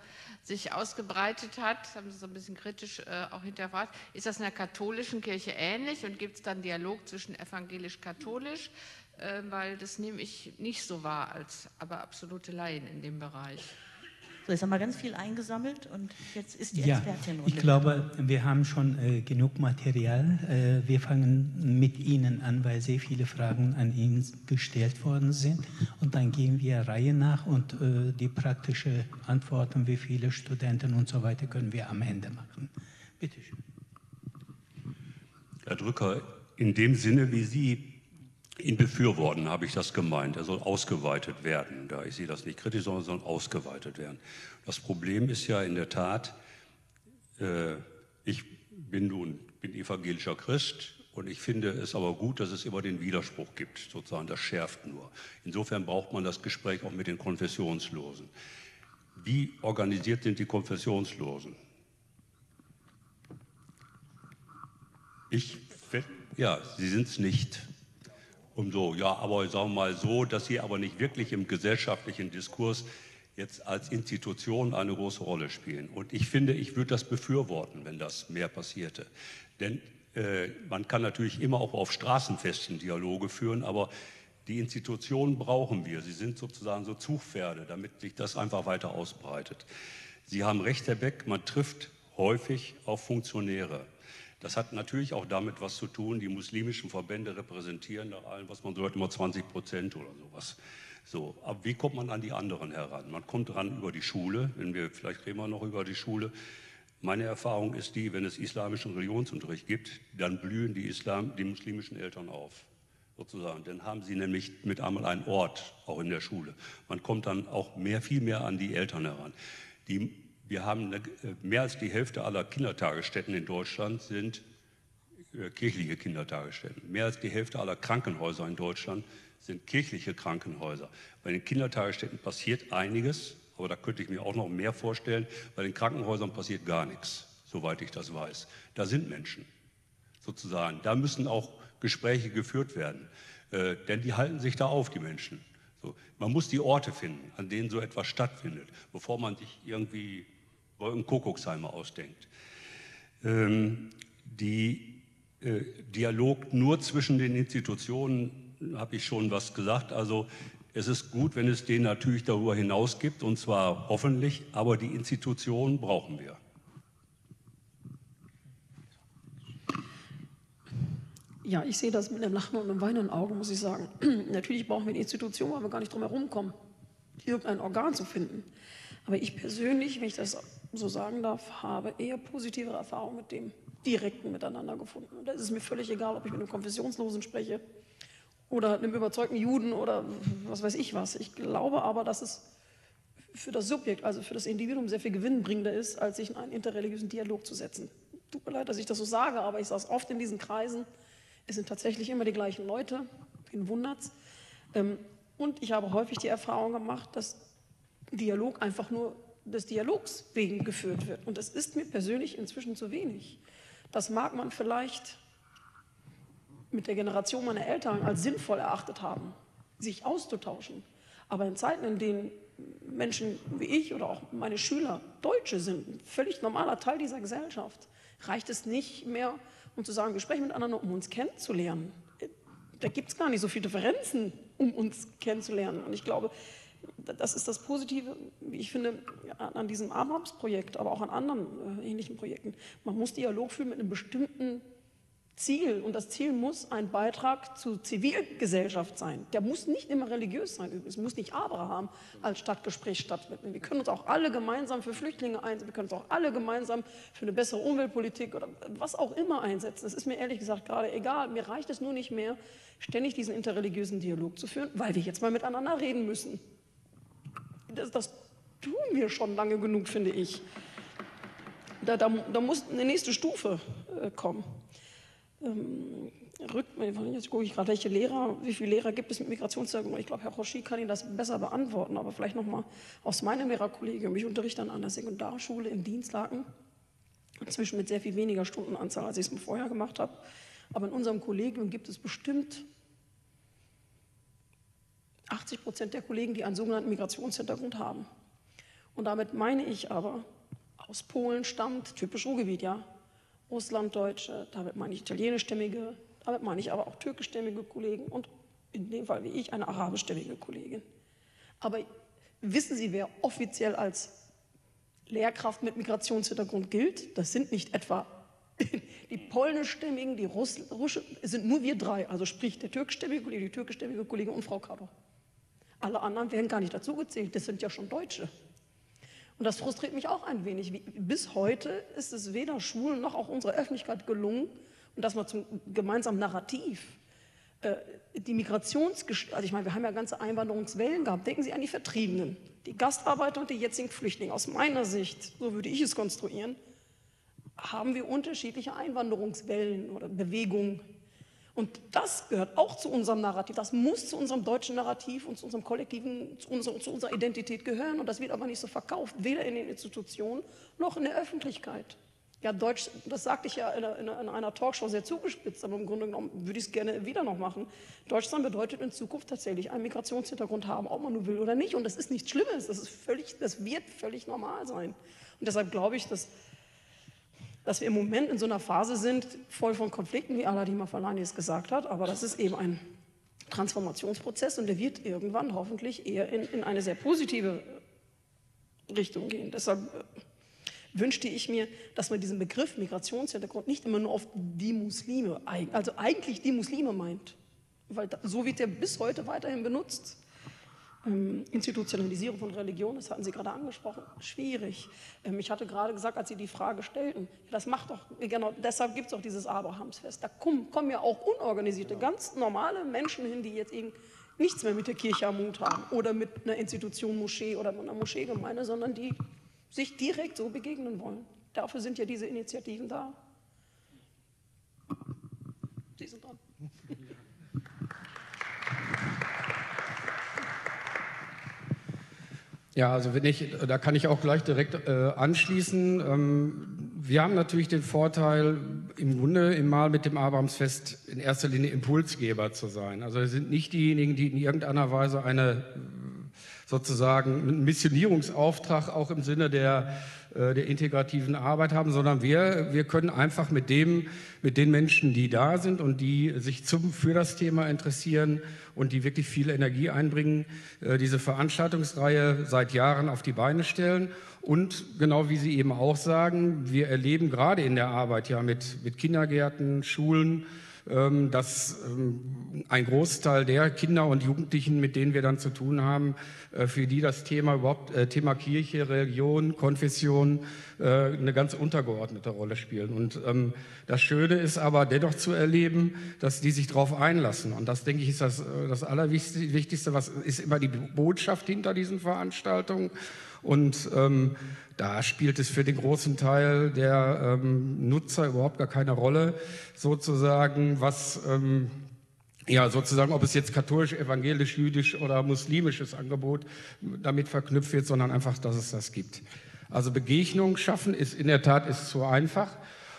sich ausgebreitet hat. Das haben Sie so ein bisschen kritisch äh, auch hinterfragt. Ist das in der katholischen Kirche ähnlich und gibt es dann Dialog zwischen evangelisch-katholisch? Äh, weil das nehme ich nicht so wahr als aber absolute Laien in dem Bereich. So, jetzt haben wir ganz viel eingesammelt und jetzt ist die ja, Expertin. Ich glaube, wir haben schon äh, genug Material. Äh, wir fangen mit Ihnen an, weil sehr viele Fragen an ihn gestellt worden sind. Und dann gehen wir Reihe nach und äh, die praktische Antworten, wie viele Studenten und so weiter, können wir am Ende machen. Bitte schön. Herr Drücker, in dem Sinne, wie Sie ihn befürworten, habe ich das gemeint. Er soll ausgeweitet werden. Da ich sehe das nicht kritisch, sondern soll ausgeweitet werden. Das Problem ist ja in der Tat, äh, ich bin nun bin evangelischer Christ und ich finde es aber gut, dass es immer den Widerspruch gibt, sozusagen. Das schärft nur. Insofern braucht man das Gespräch auch mit den Konfessionslosen. Wie organisiert sind die Konfessionslosen? Ich, ja, sie sind es nicht um so, ja, aber sagen wir mal so, dass sie aber nicht wirklich im gesellschaftlichen Diskurs jetzt als Institution eine große Rolle spielen. Und ich finde, ich würde das befürworten, wenn das mehr passierte. Denn äh, man kann natürlich immer auch auf Straßenfesten Dialoge führen, aber die Institutionen brauchen wir. Sie sind sozusagen so Zugpferde, damit sich das einfach weiter ausbreitet. Sie haben recht, Herr Beck, man trifft häufig auf Funktionäre. Das hat natürlich auch damit was zu tun, die muslimischen Verbände repräsentieren nach allem, was man so hört, immer 20 Prozent oder sowas. So, aber wie kommt man an die anderen heran? Man kommt ran über die Schule, wenn wir, vielleicht reden wir noch über die Schule. Meine Erfahrung ist die, wenn es islamischen Religionsunterricht gibt, dann blühen die, Islam, die muslimischen Eltern auf, sozusagen. Dann haben sie nämlich mit einmal einen Ort, auch in der Schule. Man kommt dann auch mehr, viel mehr an die Eltern heran. Die wir haben äh, mehr als die Hälfte aller Kindertagesstätten in Deutschland sind äh, kirchliche Kindertagesstätten. Mehr als die Hälfte aller Krankenhäuser in Deutschland sind kirchliche Krankenhäuser. Bei den Kindertagesstätten passiert einiges, aber da könnte ich mir auch noch mehr vorstellen. Bei den Krankenhäusern passiert gar nichts, soweit ich das weiß. Da sind Menschen, sozusagen. Da müssen auch Gespräche geführt werden, äh, denn die halten sich da auf, die Menschen. So, man muss die Orte finden, an denen so etwas stattfindet, bevor man sich irgendwie Wolkenkuckucksheimer ausdenkt. Ähm, die, Äh, Dialog nur zwischen den Institutionen, habe ich schon was gesagt. Also es ist gut, wenn es den natürlich darüber hinaus gibt, und zwar hoffentlich, aber die Institutionen brauchen wir. Ja, ich sehe das mit einem Lachen und einem weinenden Auge, muss ich sagen. Natürlich brauchen wir eine Institution, weil wir gar nicht drum herum kommen, irgendein Organ zu finden. Aber ich persönlich, wenn ich das so sagen darf, habe eher positive Erfahrungen mit dem direkten Miteinander gefunden. Und da ist es mir völlig egal, ob ich mit einem Konfessionslosen spreche oder einem überzeugten Juden oder was weiß ich was. Ich glaube aber, dass es für das Subjekt, also für das Individuum sehr viel gewinnbringender ist, als sich in einen interreligiösen Dialog zu setzen. Tut mir leid, dass ich das so sage, aber ich saß oft in diesen Kreisen es sind tatsächlich immer die gleichen Leute, wen wundert's. Ähm, und ich habe häufig die Erfahrung gemacht, dass Dialog einfach nur des Dialogs wegen geführt wird. Und das ist mir persönlich inzwischen zu wenig. Das mag man vielleicht mit der Generation meiner Eltern als sinnvoll erachtet haben, sich auszutauschen. Aber in Zeiten, in denen Menschen wie ich oder auch meine Schüler Deutsche sind, ein völlig normaler Teil dieser Gesellschaft, reicht es nicht mehr, um zu sagen, wir sprechen miteinander, um uns kennenzulernen. Da gibt es gar nicht so viele Differenzen, um uns kennenzulernen. Und ich glaube, das ist das Positive, wie ich finde, an diesem Abrams-Projekt, aber auch an anderen äh, ähnlichen Projekten. Man muss Dialog führen mit einem bestimmten Ziel. Und das Ziel muss ein Beitrag zur Zivilgesellschaft sein. Der muss nicht immer religiös sein. Es muss nicht Abraham als Stadtgespräch stattfinden. Wir können uns auch alle gemeinsam für Flüchtlinge einsetzen. Wir können uns auch alle gemeinsam für eine bessere Umweltpolitik oder was auch immer einsetzen. Das ist mir ehrlich gesagt gerade egal. Mir reicht es nur nicht mehr, ständig diesen interreligiösen Dialog zu führen, weil wir jetzt mal miteinander reden müssen. Das, das tun wir schon lange genug, finde ich. Da, da, da muss eine nächste Stufe äh, kommen ähm, rück, jetzt gucke ich gerade, welche Lehrer, wie viele Lehrer gibt es mit Migrationshintergrund? Ich glaube, Herr Roshi kann Ihnen das besser beantworten, aber vielleicht nochmal aus meinem Lehrerkollegium. Ich unterrichte an einer Sekundarschule in Dienstlaken, inzwischen mit sehr viel weniger Stundenanzahl, als ich es vorher gemacht habe. Aber in unserem Kollegium gibt es bestimmt 80 Prozent der Kollegen, die einen sogenannten Migrationshintergrund haben. Und damit meine ich aber, aus Polen stammt, typisch Ruhrgebiet, ja, Russlanddeutsche, damit meine ich italienischstämmige, damit meine ich aber auch türkischstämmige Kollegen und in dem Fall wie ich eine arabischstämmige Kollegin. Aber wissen Sie, wer offiziell als Lehrkraft mit Migrationshintergrund gilt? Das sind nicht etwa die polnischstämmigen, die russischen, es sind nur wir drei, also sprich der türkischstämmige Kollege, die türkischstämmige Kollegin und Frau Kador. Alle anderen werden gar nicht dazugezählt, das sind ja schon Deutsche. Und das frustriert mich auch ein wenig. Bis heute ist es weder Schulen noch auch unserer Öffentlichkeit gelungen, und das mal zum gemeinsamen Narrativ, äh, die Migrationsgeschichte, also ich meine, wir haben ja ganze Einwanderungswellen gehabt. Denken Sie an die Vertriebenen, die Gastarbeiter und die jetzigen Flüchtlinge. Aus meiner Sicht, so würde ich es konstruieren, haben wir unterschiedliche Einwanderungswellen oder Bewegungen und das gehört auch zu unserem Narrativ. Das muss zu unserem deutschen Narrativ und zu unserem kollektiven, zu, unser, zu unserer Identität gehören. Und das wird aber nicht so verkauft, weder in den Institutionen noch in der Öffentlichkeit. Ja, Deutsch, das sagte ich ja in einer, in einer Talkshow sehr zugespitzt, aber im Grunde genommen würde ich es gerne wieder noch machen. Deutschland bedeutet in Zukunft tatsächlich einen Migrationshintergrund haben, ob man nur will oder nicht. Und das ist nichts Schlimmes, das, ist völlig, das wird völlig normal sein. Und deshalb glaube ich, dass dass wir im Moment in so einer Phase sind, voll von Konflikten, wie Aladim Afalani es gesagt hat, aber das ist eben ein Transformationsprozess und der wird irgendwann hoffentlich eher in, in eine sehr positive Richtung gehen. Deshalb äh, wünschte ich mir, dass man diesen Begriff Migrationshintergrund nicht immer nur auf die Muslime, also eigentlich die Muslime meint, weil so wird er bis heute weiterhin benutzt. Ähm, Institutionalisierung von Religion, das hatten Sie gerade angesprochen, schwierig. Ähm, ich hatte gerade gesagt, als Sie die Frage stellten, das macht doch, genau deshalb gibt es auch dieses Abrahamsfest. Da kommen, kommen ja auch unorganisierte, ganz normale Menschen hin, die jetzt eben nichts mehr mit der Kirche am Mut haben oder mit einer Institution Moschee oder einer Moscheegemeinde, sondern die sich direkt so begegnen wollen. Dafür sind ja diese Initiativen da. Sie sind dran. Ja, also wenn ich, da kann ich auch gleich direkt äh, anschließen. Ähm, wir haben natürlich den Vorteil, im Grunde immer mit dem Abrahamsfest in erster Linie Impulsgeber zu sein. Also wir sind nicht diejenigen, die in irgendeiner Weise eine sozusagen einen Missionierungsauftrag auch im Sinne der, der integrativen Arbeit haben, sondern wir, wir können einfach mit, dem, mit den Menschen, die da sind und die sich zum, für das Thema interessieren und die wirklich viel Energie einbringen, äh, diese Veranstaltungsreihe seit Jahren auf die Beine stellen. Und genau wie Sie eben auch sagen, wir erleben gerade in der Arbeit ja mit, mit Kindergärten, Schulen, dass ähm, ein Großteil der Kinder und Jugendlichen, mit denen wir dann zu tun haben, äh, für die das Thema überhaupt äh, Thema Kirche, Religion, Konfession äh, eine ganz untergeordnete Rolle spielen. Und ähm, das Schöne ist aber dennoch zu erleben, dass die sich darauf einlassen. Und das denke ich ist das, das Allerwichtigste, was ist immer die Botschaft hinter diesen Veranstaltungen. Und ähm, da spielt es für den großen Teil der ähm, Nutzer überhaupt gar keine Rolle, sozusagen, was ähm, ja, sozusagen, ob es jetzt katholisch, evangelisch, jüdisch oder muslimisches Angebot damit verknüpft wird, sondern einfach, dass es das gibt. Also Begegnung schaffen ist in der Tat ist zu einfach.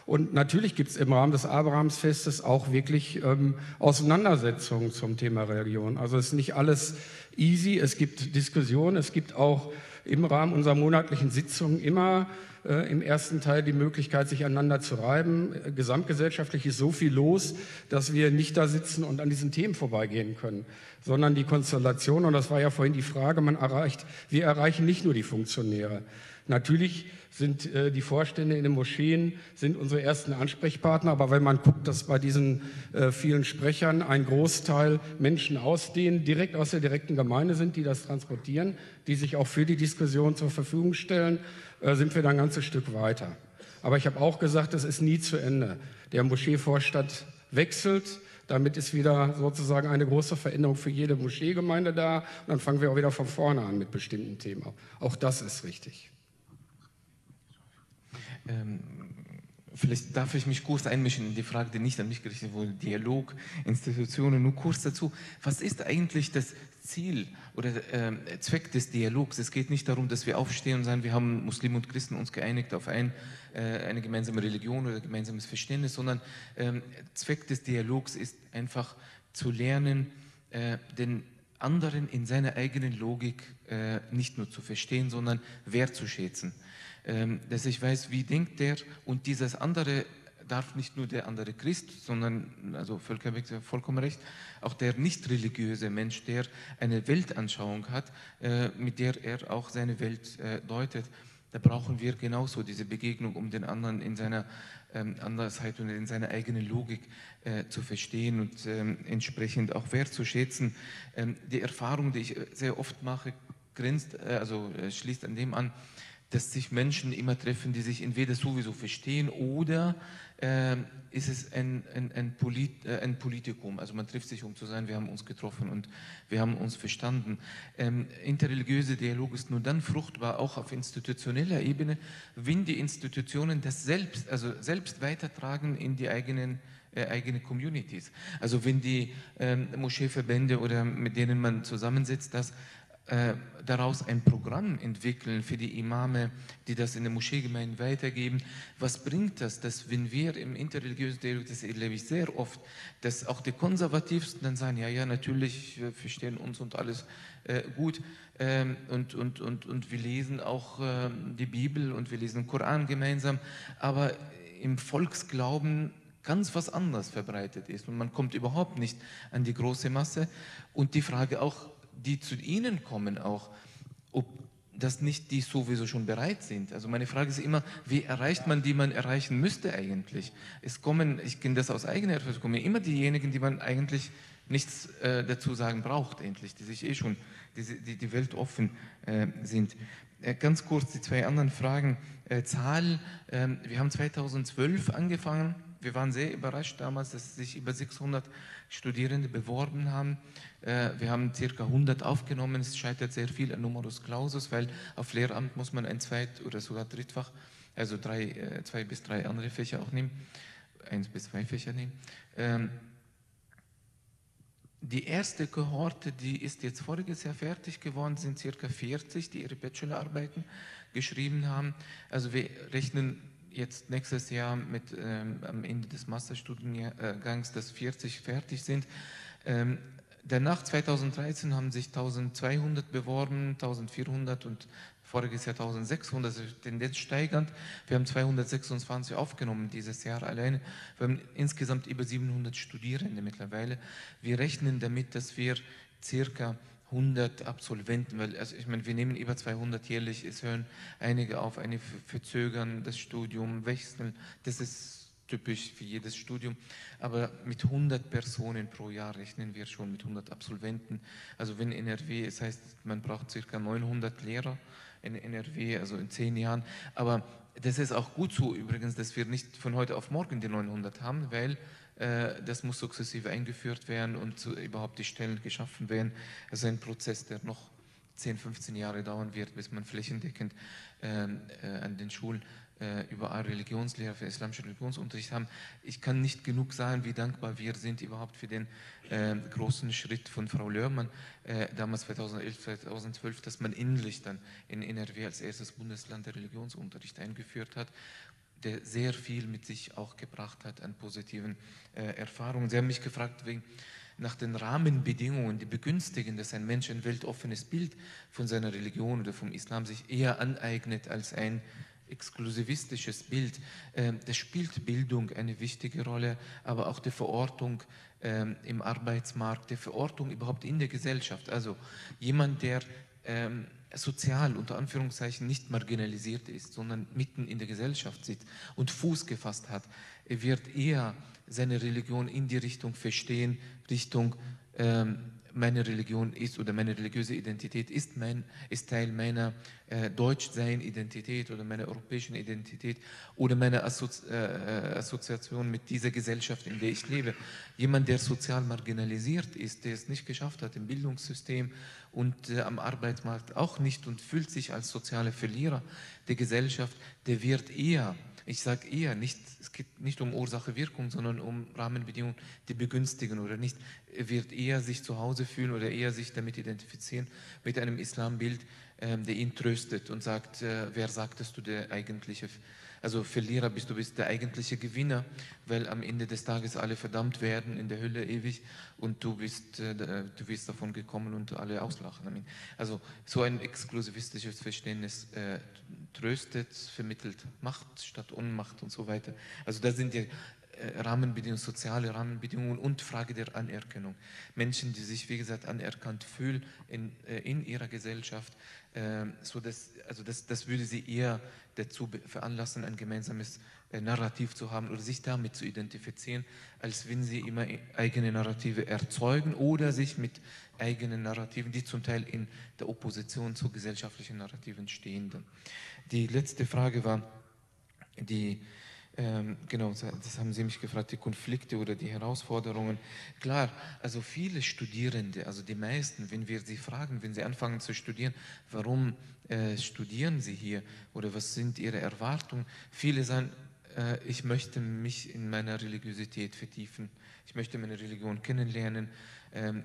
Und natürlich gibt es im Rahmen des Abrahamsfestes auch wirklich ähm, Auseinandersetzungen zum Thema Religion. Also es ist nicht alles easy, es gibt Diskussionen, es gibt auch im Rahmen unserer monatlichen Sitzungen immer äh, im ersten Teil die Möglichkeit, sich aneinander zu reiben. Gesamtgesellschaftlich ist so viel los, dass wir nicht da sitzen und an diesen Themen vorbeigehen können, sondern die Konstellation, und das war ja vorhin die Frage, man erreicht, wir erreichen nicht nur die Funktionäre. Natürlich sind äh, die Vorstände in den Moscheen sind unsere ersten Ansprechpartner. Aber wenn man guckt, dass bei diesen äh, vielen Sprechern ein Großteil Menschen aus denen direkt aus der direkten Gemeinde sind, die das transportieren, die sich auch für die Diskussion zur Verfügung stellen, äh, sind wir dann ein ganzes Stück weiter. Aber ich habe auch gesagt, das ist nie zu Ende. Der Moscheevorstand wechselt. Damit ist wieder sozusagen eine große Veränderung für jede Moscheegemeinde da. Und dann fangen wir auch wieder von vorne an mit bestimmten Themen. Auch das ist richtig. Ähm, vielleicht darf ich mich kurz einmischen in die Frage, die nicht an mich gerichtet wurde, Dialog, Institutionen, nur kurz dazu. Was ist eigentlich das Ziel oder äh, Zweck des Dialogs? Es geht nicht darum, dass wir aufstehen und sagen, wir haben Muslime und Christen uns geeinigt auf ein, äh, eine gemeinsame Religion oder gemeinsames Verständnis, sondern ähm, Zweck des Dialogs ist einfach zu lernen, äh, den anderen in seiner eigenen Logik äh, nicht nur zu verstehen, sondern wertzuschätzen. Ähm, dass ich weiß, wie denkt der und dieses andere darf nicht nur der andere Christ, sondern, also Völkerweg vollkommen recht, auch der nicht religiöse Mensch, der eine Weltanschauung hat, äh, mit der er auch seine Welt äh, deutet. Da brauchen wir genauso diese Begegnung, um den anderen in seiner ähm, Andersheit und in seiner eigenen Logik äh, zu verstehen und ähm, entsprechend auch wertzuschätzen. Die Erfahrung, die ich sehr oft mache, grenzt, also schließt an dem an, dass sich Menschen immer treffen, die sich entweder sowieso verstehen oder äh, ist es ein, ein, ein, Polit, äh, ein, Politikum. Also man trifft sich, um zu sagen, wir haben uns getroffen und wir haben uns verstanden. Ähm, interreligiöse Dialog ist nur dann fruchtbar, auch auf institutioneller Ebene, wenn die Institutionen das selbst, also selbst weitertragen in die eigenen äh, eigene Communities. Also wenn die ähm, Moscheeverbände oder mit denen man zusammensetzt, das äh, daraus ein Programm entwickeln für die Imame, die das in der Moscheegemeinde weitergeben. Was bringt das, dass wenn wir im interreligiösen Dialog, das erlebe ich sehr oft, dass auch die Konservativsten dann sagen, ja, ja, natürlich, wir verstehen uns und alles äh, gut. Ähm, und, und, und, und wir lesen auch äh, die Bibel und wir lesen den Koran gemeinsam, aber im Volksglauben ganz was anderes verbreitet ist und man kommt überhaupt nicht an die große Masse. Und die Frage auch, die zu Ihnen kommen auch, ob das nicht die sowieso schon bereit sind. Also meine Frage ist immer, wie erreicht man die man erreichen müsste eigentlich? Es kommen, ich kenne das aus eigener Erfahrung, es kommen immer diejenigen, die man eigentlich nichts äh, dazu sagen braucht, endlich, die sich eh schon, die, die, die Welt offen äh, sind. Äh, ganz kurz die zwei anderen Fragen. Äh, Zahl, ähm, wir haben 2012 angefangen, wir waren sehr überrascht damals, dass sich über 600 Studierende beworben haben. Äh, wir haben ca. 100 aufgenommen. Es scheitert sehr viel an Numerus Clausus, weil auf Lehramt muss man ein Zweit- oder sogar Drittfach, also drei, äh, zwei bis drei andere Fächer auch nehmen, eins bis zwei Fächer nehmen. Ähm, die erste Kohorte, die ist jetzt voriges Jahr fertig geworden, sind ca. 40, die ihre Bachelorarbeiten geschrieben haben. Also wir rechnen jetzt nächstes Jahr mit ähm, am Ende des Masterstudiengangs, dass 40 fertig sind. Ähm, danach 2013 haben sich 1200 beworben, 1400 und voriges Jahr 1600, also Tendenz steigernd. Wir haben 226 aufgenommen dieses Jahr alleine. Wir haben insgesamt über 700 Studierende mittlerweile. Wir rechnen damit, dass wir circa 100 Absolventen, weil also ich meine, wir nehmen über 200 jährlich, es hören einige auf, einige verzögern das Studium, wechseln. Das ist typisch für jedes Studium. Aber mit 100 Personen pro Jahr rechnen wir schon mit 100 Absolventen. Also wenn NRW, es heißt, man braucht circa 900 Lehrer in NRW, also in zehn Jahren. Aber das ist auch gut so übrigens, dass wir nicht von heute auf morgen die 900 haben, weil das muss sukzessive eingeführt werden und überhaupt die Stellen geschaffen werden. Das ist ein Prozess, der noch 10, 15 Jahre dauern wird, bis man flächendeckend ähm, äh, an den Schulen äh, überall Religionslehre für islamischen Religionsunterricht haben. Ich kann nicht genug sagen, wie dankbar wir sind überhaupt für den äh, großen Schritt von Frau Lörmann, äh, damals 2011, 2012, dass man endlich dann in NRW als erstes Bundesland der Religionsunterricht eingeführt hat der sehr viel mit sich auch gebracht hat an positiven äh, Erfahrungen. Sie haben mich gefragt wegen, nach den Rahmenbedingungen, die begünstigen, dass ein Mensch ein weltoffenes Bild von seiner Religion oder vom Islam sich eher aneignet als ein exklusivistisches Bild. Ähm, das spielt Bildung eine wichtige Rolle, aber auch die Verortung ähm, im Arbeitsmarkt, die Verortung überhaupt in der Gesellschaft. Also jemand, der ähm, sozial unter Anführungszeichen nicht marginalisiert ist, sondern mitten in der Gesellschaft sitzt und Fuß gefasst hat, wird eher seine Religion in die Richtung verstehen, Richtung ähm, meine Religion ist oder meine religiöse Identität ist, mein, ist Teil meiner äh, Deutschsein-Identität oder meiner europäischen Identität oder meiner Assozi äh, Assoziation mit dieser Gesellschaft, in der ich lebe. Jemand, der sozial marginalisiert ist, der es nicht geschafft hat im Bildungssystem und äh, am Arbeitsmarkt auch nicht und fühlt sich als sozialer Verlierer der Gesellschaft, der wird eher ich sage eher, nicht, es geht nicht um Ursache-Wirkung, sondern um Rahmenbedingungen, die begünstigen oder nicht. Wird eher sich zu Hause fühlen oder eher sich damit identifizieren mit einem Islambild, ähm, der ihn tröstet und sagt, äh, wer sagt, dass du der eigentliche also Verlierer bist, du bist der eigentliche Gewinner, weil am Ende des Tages alle verdammt werden in der Hölle ewig und du bist, äh, du bist davon gekommen und alle auslachen. Also so ein exklusivistisches Verständnis äh, tröstet, vermittelt Macht statt Unmacht und so weiter. Also da sind äh, Rahmenbedingungen, soziale Rahmenbedingungen und Frage der Anerkennung. Menschen, die sich, wie gesagt, anerkannt fühlen in, äh, in ihrer Gesellschaft, äh, so dass, also das, das würde sie eher dazu veranlassen, ein gemeinsames Narrativ zu haben oder sich damit zu identifizieren, als wenn sie immer eigene Narrative erzeugen oder sich mit eigenen Narrativen, die zum Teil in der Opposition zu gesellschaftlichen Narrativen stehen. Die letzte Frage war die ähm, genau, das haben Sie mich gefragt, die Konflikte oder die Herausforderungen. Klar, also viele Studierende, also die meisten, wenn wir sie fragen, wenn sie anfangen zu studieren, warum äh, studieren Sie hier oder was sind Ihre Erwartungen? Viele sagen, äh, ich möchte mich in meiner Religiosität vertiefen, ich möchte meine Religion kennenlernen,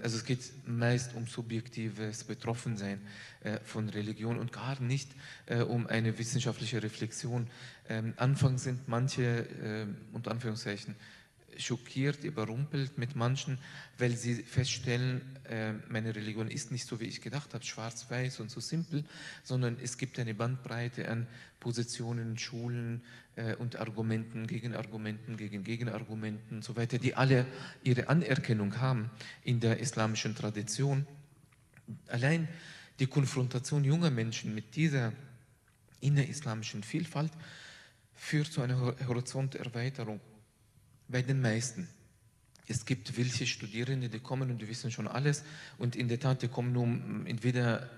also es geht meist um subjektives Betroffensein äh, von Religion und gar nicht äh, um eine wissenschaftliche Reflexion. Ähm, anfangs sind manche, äh, unter Anführungszeichen, schockiert, überrumpelt mit manchen, weil sie feststellen, äh, meine Religion ist nicht so, wie ich gedacht habe, schwarz-weiß und so simpel, sondern es gibt eine Bandbreite an Positionen, Schulen äh, und Argumenten, Gegenargumenten, gegen Gegenargumenten und so weiter, die alle ihre Anerkennung haben in der islamischen Tradition. Allein die Konfrontation junger Menschen mit dieser innerislamischen Vielfalt führt zu einer Horizonterweiterung bei den meisten. Es gibt welche Studierende, die kommen und die wissen schon alles und in der Tat, die kommen nur entweder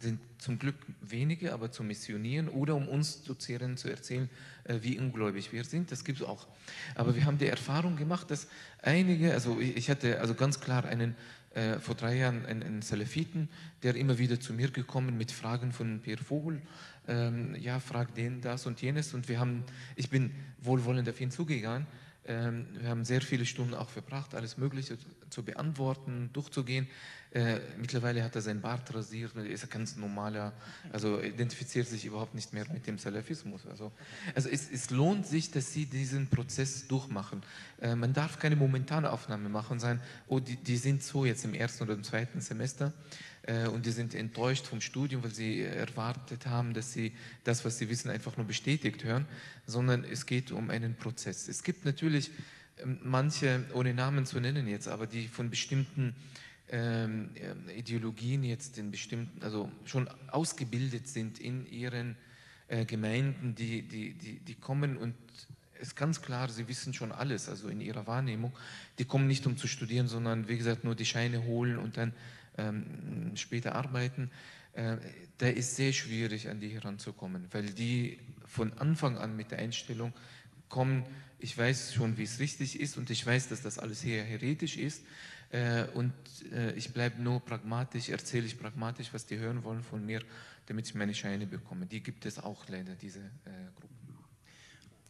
sind zum Glück wenige, aber zu missionieren oder um uns zu zu erzählen, äh, wie ungläubig wir sind. Das gibt es auch. Aber wir haben die Erfahrung gemacht, dass einige, also ich hatte also ganz klar einen äh, vor drei Jahren einen, einen Salafiten, der immer wieder zu mir gekommen mit Fragen von Pierre Vogel, ähm, ja, frag den das und jenes und wir haben, ich bin wohlwollend auf ihn zugegangen wir haben sehr viele Stunden auch verbracht, alles Mögliche zu beantworten, durchzugehen. Äh, mittlerweile hat er seinen Bart rasiert, er ist ein ganz normaler, also identifiziert sich überhaupt nicht mehr mit dem Salafismus. Also, also es, es lohnt sich, dass Sie diesen Prozess durchmachen. Äh, man darf keine momentane Aufnahme machen, sein, oh, die, die sind so jetzt im ersten oder im zweiten Semester und die sind enttäuscht vom Studium, weil sie erwartet haben, dass sie das, was sie wissen, einfach nur bestätigt hören, sondern es geht um einen Prozess. Es gibt natürlich ähm, manche, ohne Namen zu nennen jetzt, aber die von bestimmten ähm, Ideologien jetzt in bestimmten, also schon ausgebildet sind in ihren äh, Gemeinden, die, die, die, die kommen und es ist ganz klar, sie wissen schon alles, also in ihrer Wahrnehmung. Die kommen nicht, um zu studieren, sondern wie gesagt, nur die Scheine holen und dann ähm, später arbeiten. Äh, da ist sehr schwierig, an die heranzukommen, weil die von Anfang an mit der Einstellung kommen, ich weiß schon, wie es richtig ist und ich weiß, dass das alles hier heretisch ist. Äh, und äh, ich bleibe nur pragmatisch, erzähle ich pragmatisch, was die hören wollen von mir, damit ich meine Scheine bekomme. Die gibt es auch leider, diese Gruppen.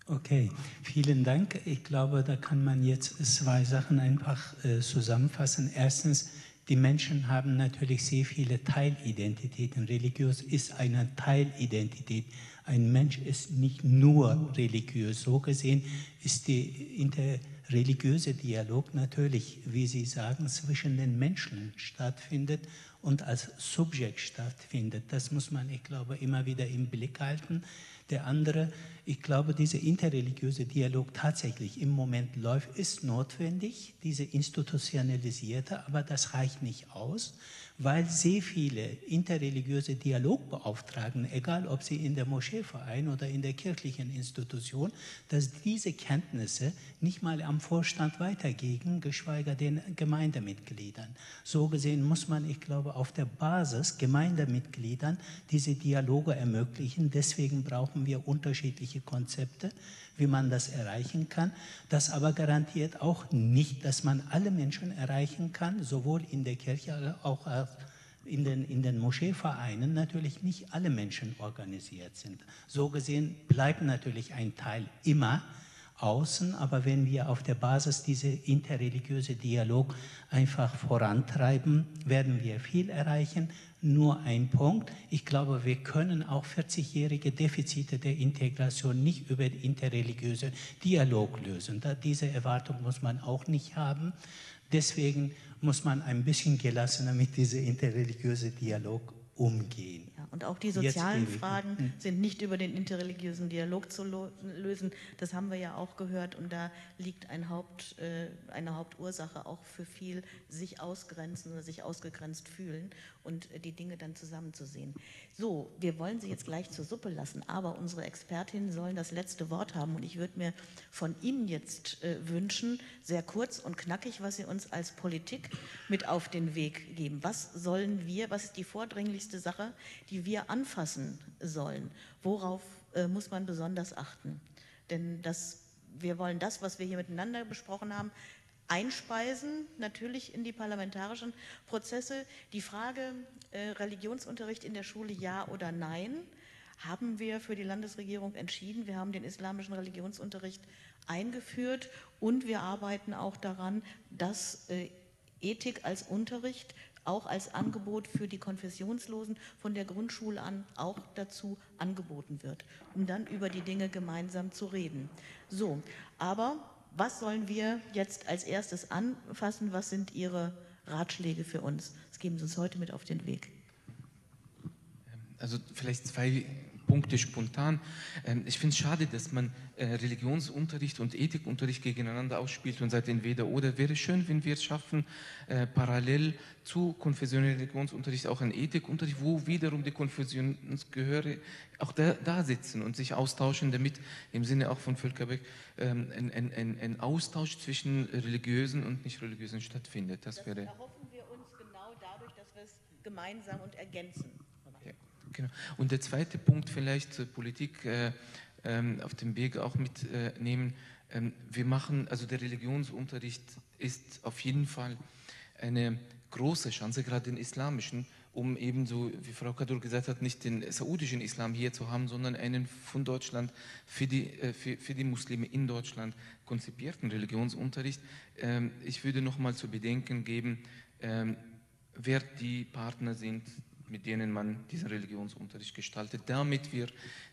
Okay, vielen Dank. Ich glaube, da kann man jetzt zwei Sachen einfach zusammenfassen. Erstens, die Menschen haben natürlich sehr viele Teilidentitäten. Religiös ist eine Teilidentität. Ein Mensch ist nicht nur religiös. So gesehen ist der interreligiöse Dialog natürlich, wie Sie sagen, zwischen den Menschen stattfindet und als Subjekt stattfindet. Das muss man, ich glaube, immer wieder im Blick halten. Der andere, ich glaube, dieser interreligiöse Dialog tatsächlich im Moment läuft, ist notwendig, diese institutionalisierte, aber das reicht nicht aus weil sehr viele interreligiöse Dialogbeauftragten, egal ob sie in der Moscheeverein oder in der kirchlichen Institution, dass diese Kenntnisse nicht mal am Vorstand weitergeben, geschweige den Gemeindemitgliedern. So gesehen muss man, ich glaube, auf der Basis Gemeindemitgliedern diese Dialoge ermöglichen. Deswegen brauchen wir unterschiedliche Konzepte wie man das erreichen kann. Das aber garantiert auch nicht, dass man alle Menschen erreichen kann, sowohl in der Kirche als auch in den, in den Moscheevereinen natürlich nicht alle Menschen organisiert sind. So gesehen bleibt natürlich ein Teil immer außen, aber wenn wir auf der Basis diese interreligiöse Dialog einfach vorantreiben, werden wir viel erreichen nur ein Punkt. Ich glaube, wir können auch 40-jährige Defizite der Integration nicht über interreligiöse Dialog lösen. Da, diese Erwartung muss man auch nicht haben. Deswegen muss man ein bisschen gelassener mit diesem interreligiösen Dialog umgehen. Ja, und auch die sozialen Fragen hm. sind nicht über den interreligiösen Dialog zu lösen. Das haben wir ja auch gehört. Und da liegt ein Haupt, äh, eine Hauptursache auch für viel sich ausgrenzen oder sich ausgegrenzt fühlen und äh, die Dinge dann zusammenzusehen. So, wir wollen Sie jetzt gleich zur Suppe lassen, aber unsere Expertinnen sollen das letzte Wort haben. Und ich würde mir von Ihnen jetzt äh, wünschen, sehr kurz und knackig, was Sie uns als Politik mit auf den Weg geben. Was sollen wir, was ist die vordringlichste Sache, die wir anfassen sollen? Worauf äh, muss man besonders achten? Denn das, wir wollen das, was wir hier miteinander besprochen haben, einspeisen, natürlich in die parlamentarischen Prozesse. Die Frage äh, Religionsunterricht in der Schule ja oder nein haben wir für die Landesregierung entschieden. Wir haben den islamischen Religionsunterricht eingeführt und wir arbeiten auch daran, dass äh, Ethik als Unterricht auch als Angebot für die Konfessionslosen von der Grundschule an auch dazu angeboten wird, um dann über die Dinge gemeinsam zu reden. So, aber was sollen wir jetzt als erstes anfassen? Was sind Ihre Ratschläge für uns? Das geben Sie uns heute mit auf den Weg. Also vielleicht zwei Punkte spontan. Ähm, ich finde es schade, dass man äh, Religionsunterricht und Ethikunterricht gegeneinander ausspielt und sagt entweder oder. Wäre schön, wenn wir es schaffen, äh, parallel zu konfessionellem Religionsunterricht auch einen Ethikunterricht, wo wiederum die Konfessionsgehöre auch da, da, sitzen und sich austauschen, damit im Sinne auch von Völkerbeck ähm, ein, ein, ein, ein, Austausch zwischen religiösen und nicht religiösen stattfindet. Das, das wäre. Erhoffen wir uns genau dadurch, dass wir es gemeinsam und ergänzen. Genau. Und der zweite Punkt vielleicht zur Politik äh, ähm, auf dem Weg auch mitnehmen. Äh, wir machen, also der Religionsunterricht ist auf jeden Fall eine große Chance, gerade den islamischen, um ebenso, wie Frau Kadur gesagt hat, nicht den saudischen Islam hier zu haben, sondern einen von Deutschland für die, äh, für, für die Muslime in Deutschland konzipierten Religionsunterricht. Ähm, ich würde noch mal zu bedenken geben, ähm, wer die Partner sind, mit denen man diesen Religionsunterricht gestaltet, damit wir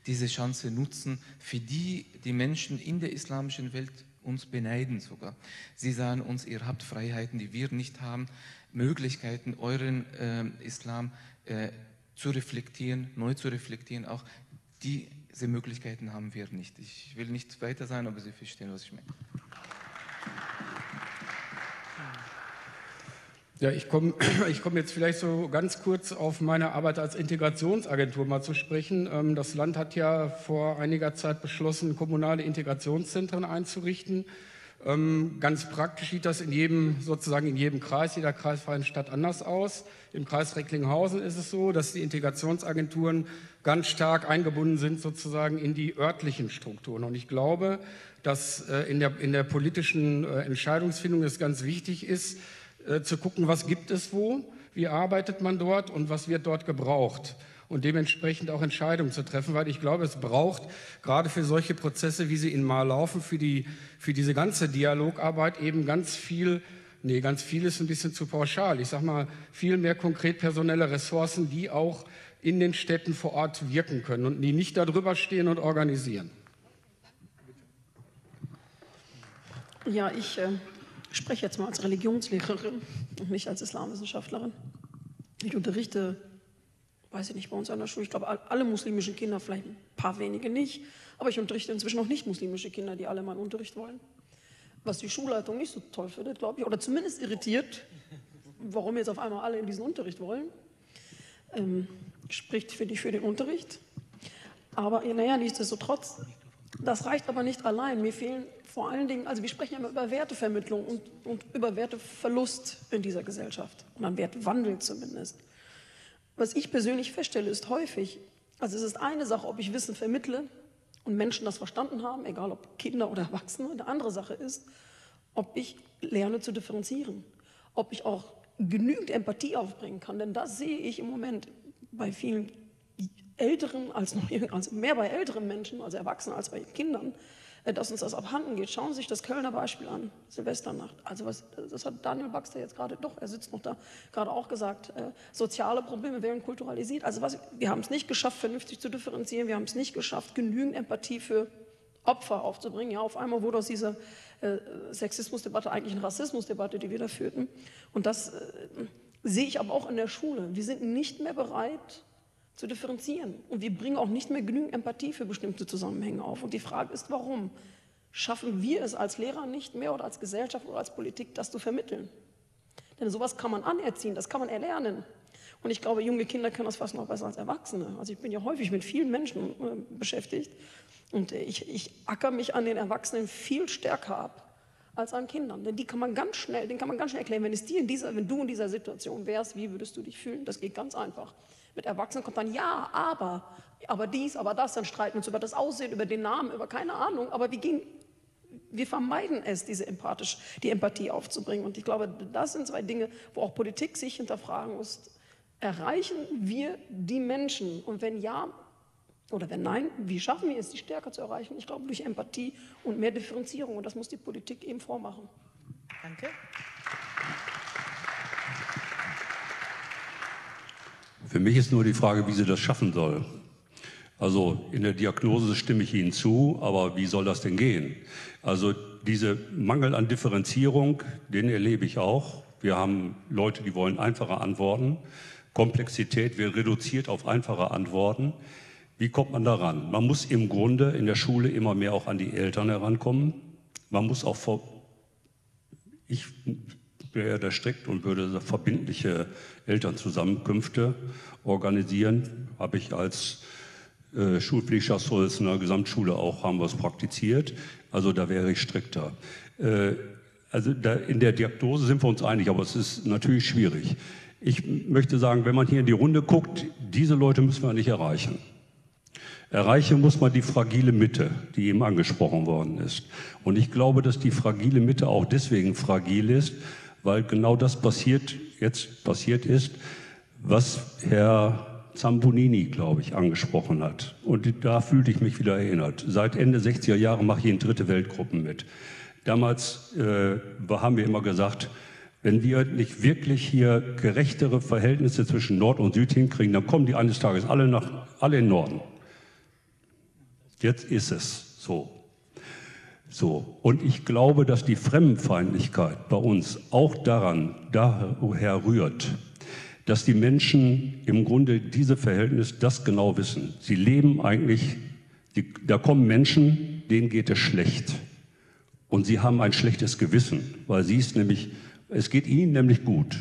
diese Chance nutzen, für die die Menschen in der islamischen Welt uns beneiden sogar. Sie sagen uns, ihr habt Freiheiten, die wir nicht haben, Möglichkeiten, euren äh, Islam äh, zu reflektieren, neu zu reflektieren. Auch diese Möglichkeiten haben wir nicht. Ich will nicht weiter sein, aber Sie verstehen, was ich meine. Ja, ich komme ich komm jetzt vielleicht so ganz kurz auf meine Arbeit als Integrationsagentur mal zu sprechen. Ähm, das Land hat ja vor einiger Zeit beschlossen, kommunale Integrationszentren einzurichten. Ähm, ganz praktisch sieht das in jedem, sozusagen in jedem Kreis, jeder kreisfreien Stadt anders aus. Im Kreis Recklinghausen ist es so, dass die Integrationsagenturen ganz stark eingebunden sind sozusagen in die örtlichen Strukturen. Und ich glaube, dass äh, in der, in der politischen äh, Entscheidungsfindung es ganz wichtig ist, äh, zu gucken, was gibt es wo, wie arbeitet man dort und was wird dort gebraucht und dementsprechend auch Entscheidungen zu treffen, weil ich glaube, es braucht gerade für solche Prozesse, wie sie in Mal laufen, für, die, für diese ganze Dialogarbeit eben ganz viel, nee, ganz viel ist ein bisschen zu pauschal. Ich sage mal, viel mehr konkret personelle Ressourcen, die auch in den Städten vor Ort wirken können und die nicht darüber stehen und organisieren. Ja, ich äh, ich spreche jetzt mal als Religionslehrerin und nicht als Islamwissenschaftlerin. Ich unterrichte, weiß ich nicht, bei uns an der Schule, ich glaube, alle muslimischen Kinder, vielleicht ein paar wenige nicht, aber ich unterrichte inzwischen auch nicht muslimische Kinder, die alle meinen Unterricht wollen. Was die Schulleitung nicht so toll findet, glaube ich, oder zumindest irritiert, warum jetzt auf einmal alle in diesen Unterricht wollen. Ähm, spricht, finde ich, für den Unterricht. Aber naja, nichtsdestotrotz, das reicht aber nicht allein. Mir fehlen vor allen Dingen, also wir sprechen ja über Wertevermittlung und, und über Werteverlust in dieser Gesellschaft und an Wertewandel zumindest. Was ich persönlich feststelle, ist häufig, also es ist eine Sache, ob ich Wissen vermittle und Menschen das verstanden haben, egal ob Kinder oder Erwachsene. Eine andere Sache ist, ob ich lerne zu differenzieren, ob ich auch genügend Empathie aufbringen kann. Denn das sehe ich im Moment bei vielen älteren, als noch also mehr bei älteren Menschen, also Erwachsenen als bei Kindern, dass uns das abhanden geht. Schauen Sie sich das Kölner Beispiel an, Silvesternacht. Also was, das hat Daniel Baxter jetzt gerade, doch, er sitzt noch da, gerade auch gesagt, äh, soziale Probleme werden kulturalisiert. Also was, wir haben es nicht geschafft, vernünftig zu differenzieren, wir haben es nicht geschafft, genügend Empathie für Opfer aufzubringen. Ja, auf einmal wurde aus dieser äh, Sexismusdebatte eigentlich eine Rassismusdebatte, die wir da führten. Und das äh, sehe ich aber auch in der Schule. Wir sind nicht mehr bereit, zu differenzieren. Und wir bringen auch nicht mehr genügend Empathie für bestimmte Zusammenhänge auf. Und die Frage ist, warum? Schaffen wir es als Lehrer nicht mehr oder als Gesellschaft oder als Politik, das zu vermitteln? Denn sowas kann man anerziehen, das kann man erlernen. Und ich glaube, junge Kinder können das fast noch besser als Erwachsene. Also ich bin ja häufig mit vielen Menschen äh, beschäftigt und ich, ich acker mich an den Erwachsenen viel stärker ab als an Kindern. Denn die kann man ganz schnell, den kann man ganz schnell erklären, wenn es dir in dieser, wenn du in dieser Situation wärst, wie würdest du dich fühlen? Das geht ganz einfach. Mit Erwachsenen kommt dann ja, aber, aber dies, aber das, dann streiten wir uns über das Aussehen, über den Namen, über keine Ahnung, aber wir gehen wir vermeiden es, diese empathisch, die Empathie aufzubringen. Und ich glaube, das sind zwei Dinge, wo auch Politik sich hinterfragen muss. Erreichen wir die Menschen? Und wenn ja oder wenn nein, wie schaffen wir es, die stärker zu erreichen? Ich glaube, durch Empathie und mehr Differenzierung. Und das muss die Politik eben vormachen. Danke. Für mich ist nur die Frage, wie sie das schaffen soll. Also in der Diagnose stimme ich Ihnen zu, aber wie soll das denn gehen? Also dieser Mangel an Differenzierung, den erlebe ich auch. Wir haben Leute, die wollen einfache Antworten. Komplexität wird reduziert auf einfache Antworten. Wie kommt man daran? Man muss im Grunde in der Schule immer mehr auch an die Eltern herankommen. Man muss auch vor, ich wäre da strikt und würde verbindliche Elternzusammenkünfte organisieren. Habe ich als äh, der Gesamtschule auch, haben wir es praktiziert. Also da wäre ich strikter. Äh, also da, in der Diagnose sind wir uns einig, aber es ist natürlich schwierig. Ich möchte sagen, wenn man hier in die Runde guckt, diese Leute müssen wir nicht erreichen. Erreichen muss man die fragile Mitte, die eben angesprochen worden ist. Und ich glaube, dass die fragile Mitte auch deswegen fragil ist, weil genau das passiert, jetzt passiert ist, was Herr Zambonini, glaube ich, angesprochen hat. Und da fühlte ich mich wieder erinnert. Seit Ende 60er Jahre mache ich in dritte Weltgruppen mit. Damals äh, haben wir immer gesagt, wenn wir nicht wirklich hier gerechtere Verhältnisse zwischen Nord und Süd hinkriegen, dann kommen die eines Tages alle, nach, alle in den Norden. Jetzt ist es so. So. Und ich glaube, dass die Fremdenfeindlichkeit bei uns auch daran, daher rührt, dass die Menschen im Grunde diese Verhältnisse das genau wissen. Sie leben eigentlich, die, da kommen Menschen, denen geht es schlecht. Und sie haben ein schlechtes Gewissen, weil sie es nämlich, es geht ihnen nämlich gut.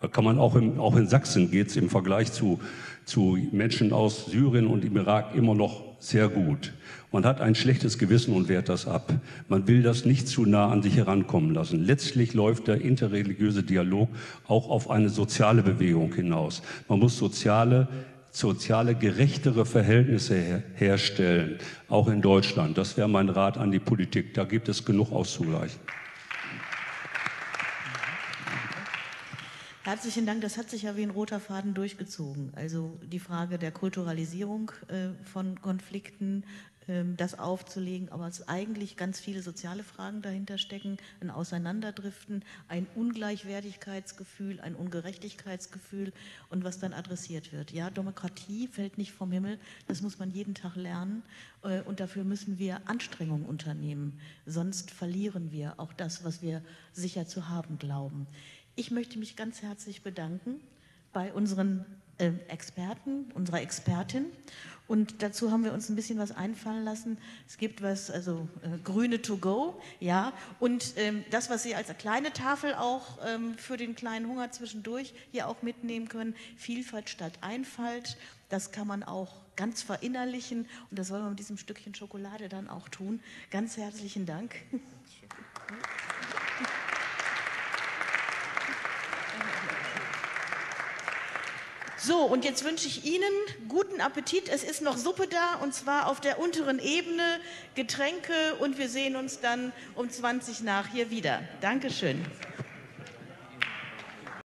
Da kann man auch, im, auch in Sachsen geht es im Vergleich zu, zu Menschen aus Syrien und im Irak immer noch sehr gut. Man hat ein schlechtes Gewissen und wehrt das ab. Man will das nicht zu nah an sich herankommen lassen. Letztlich läuft der interreligiöse Dialog auch auf eine soziale Bewegung hinaus. Man muss soziale soziale gerechtere Verhältnisse her herstellen, auch in Deutschland. Das wäre mein Rat an die Politik. Da gibt es genug auszugleichen. Herzlichen Dank. Das hat sich ja wie ein roter Faden durchgezogen. Also die Frage der Kulturalisierung äh, von Konflikten, ähm, das aufzulegen, aber es eigentlich ganz viele soziale Fragen dahinter stecken, ein Auseinanderdriften, ein Ungleichwertigkeitsgefühl, ein Ungerechtigkeitsgefühl und was dann adressiert wird. Ja, Demokratie fällt nicht vom Himmel, das muss man jeden Tag lernen äh, und dafür müssen wir Anstrengungen unternehmen, sonst verlieren wir auch das, was wir sicher zu haben glauben. Ich möchte mich ganz herzlich bedanken bei unseren äh, Experten, unserer Expertin. Und dazu haben wir uns ein bisschen was einfallen lassen. Es gibt was, also äh, Grüne to go, ja. Und ähm, das, was Sie als kleine Tafel auch ähm, für den kleinen Hunger zwischendurch hier auch mitnehmen können, Vielfalt statt Einfalt, das kann man auch ganz verinnerlichen. Und das wollen wir mit diesem Stückchen Schokolade dann auch tun. Ganz herzlichen Dank. So, und jetzt wünsche ich Ihnen guten Appetit. Es ist noch Suppe da und zwar auf der unteren Ebene, Getränke und wir sehen uns dann um 20 nach hier wieder. Dankeschön.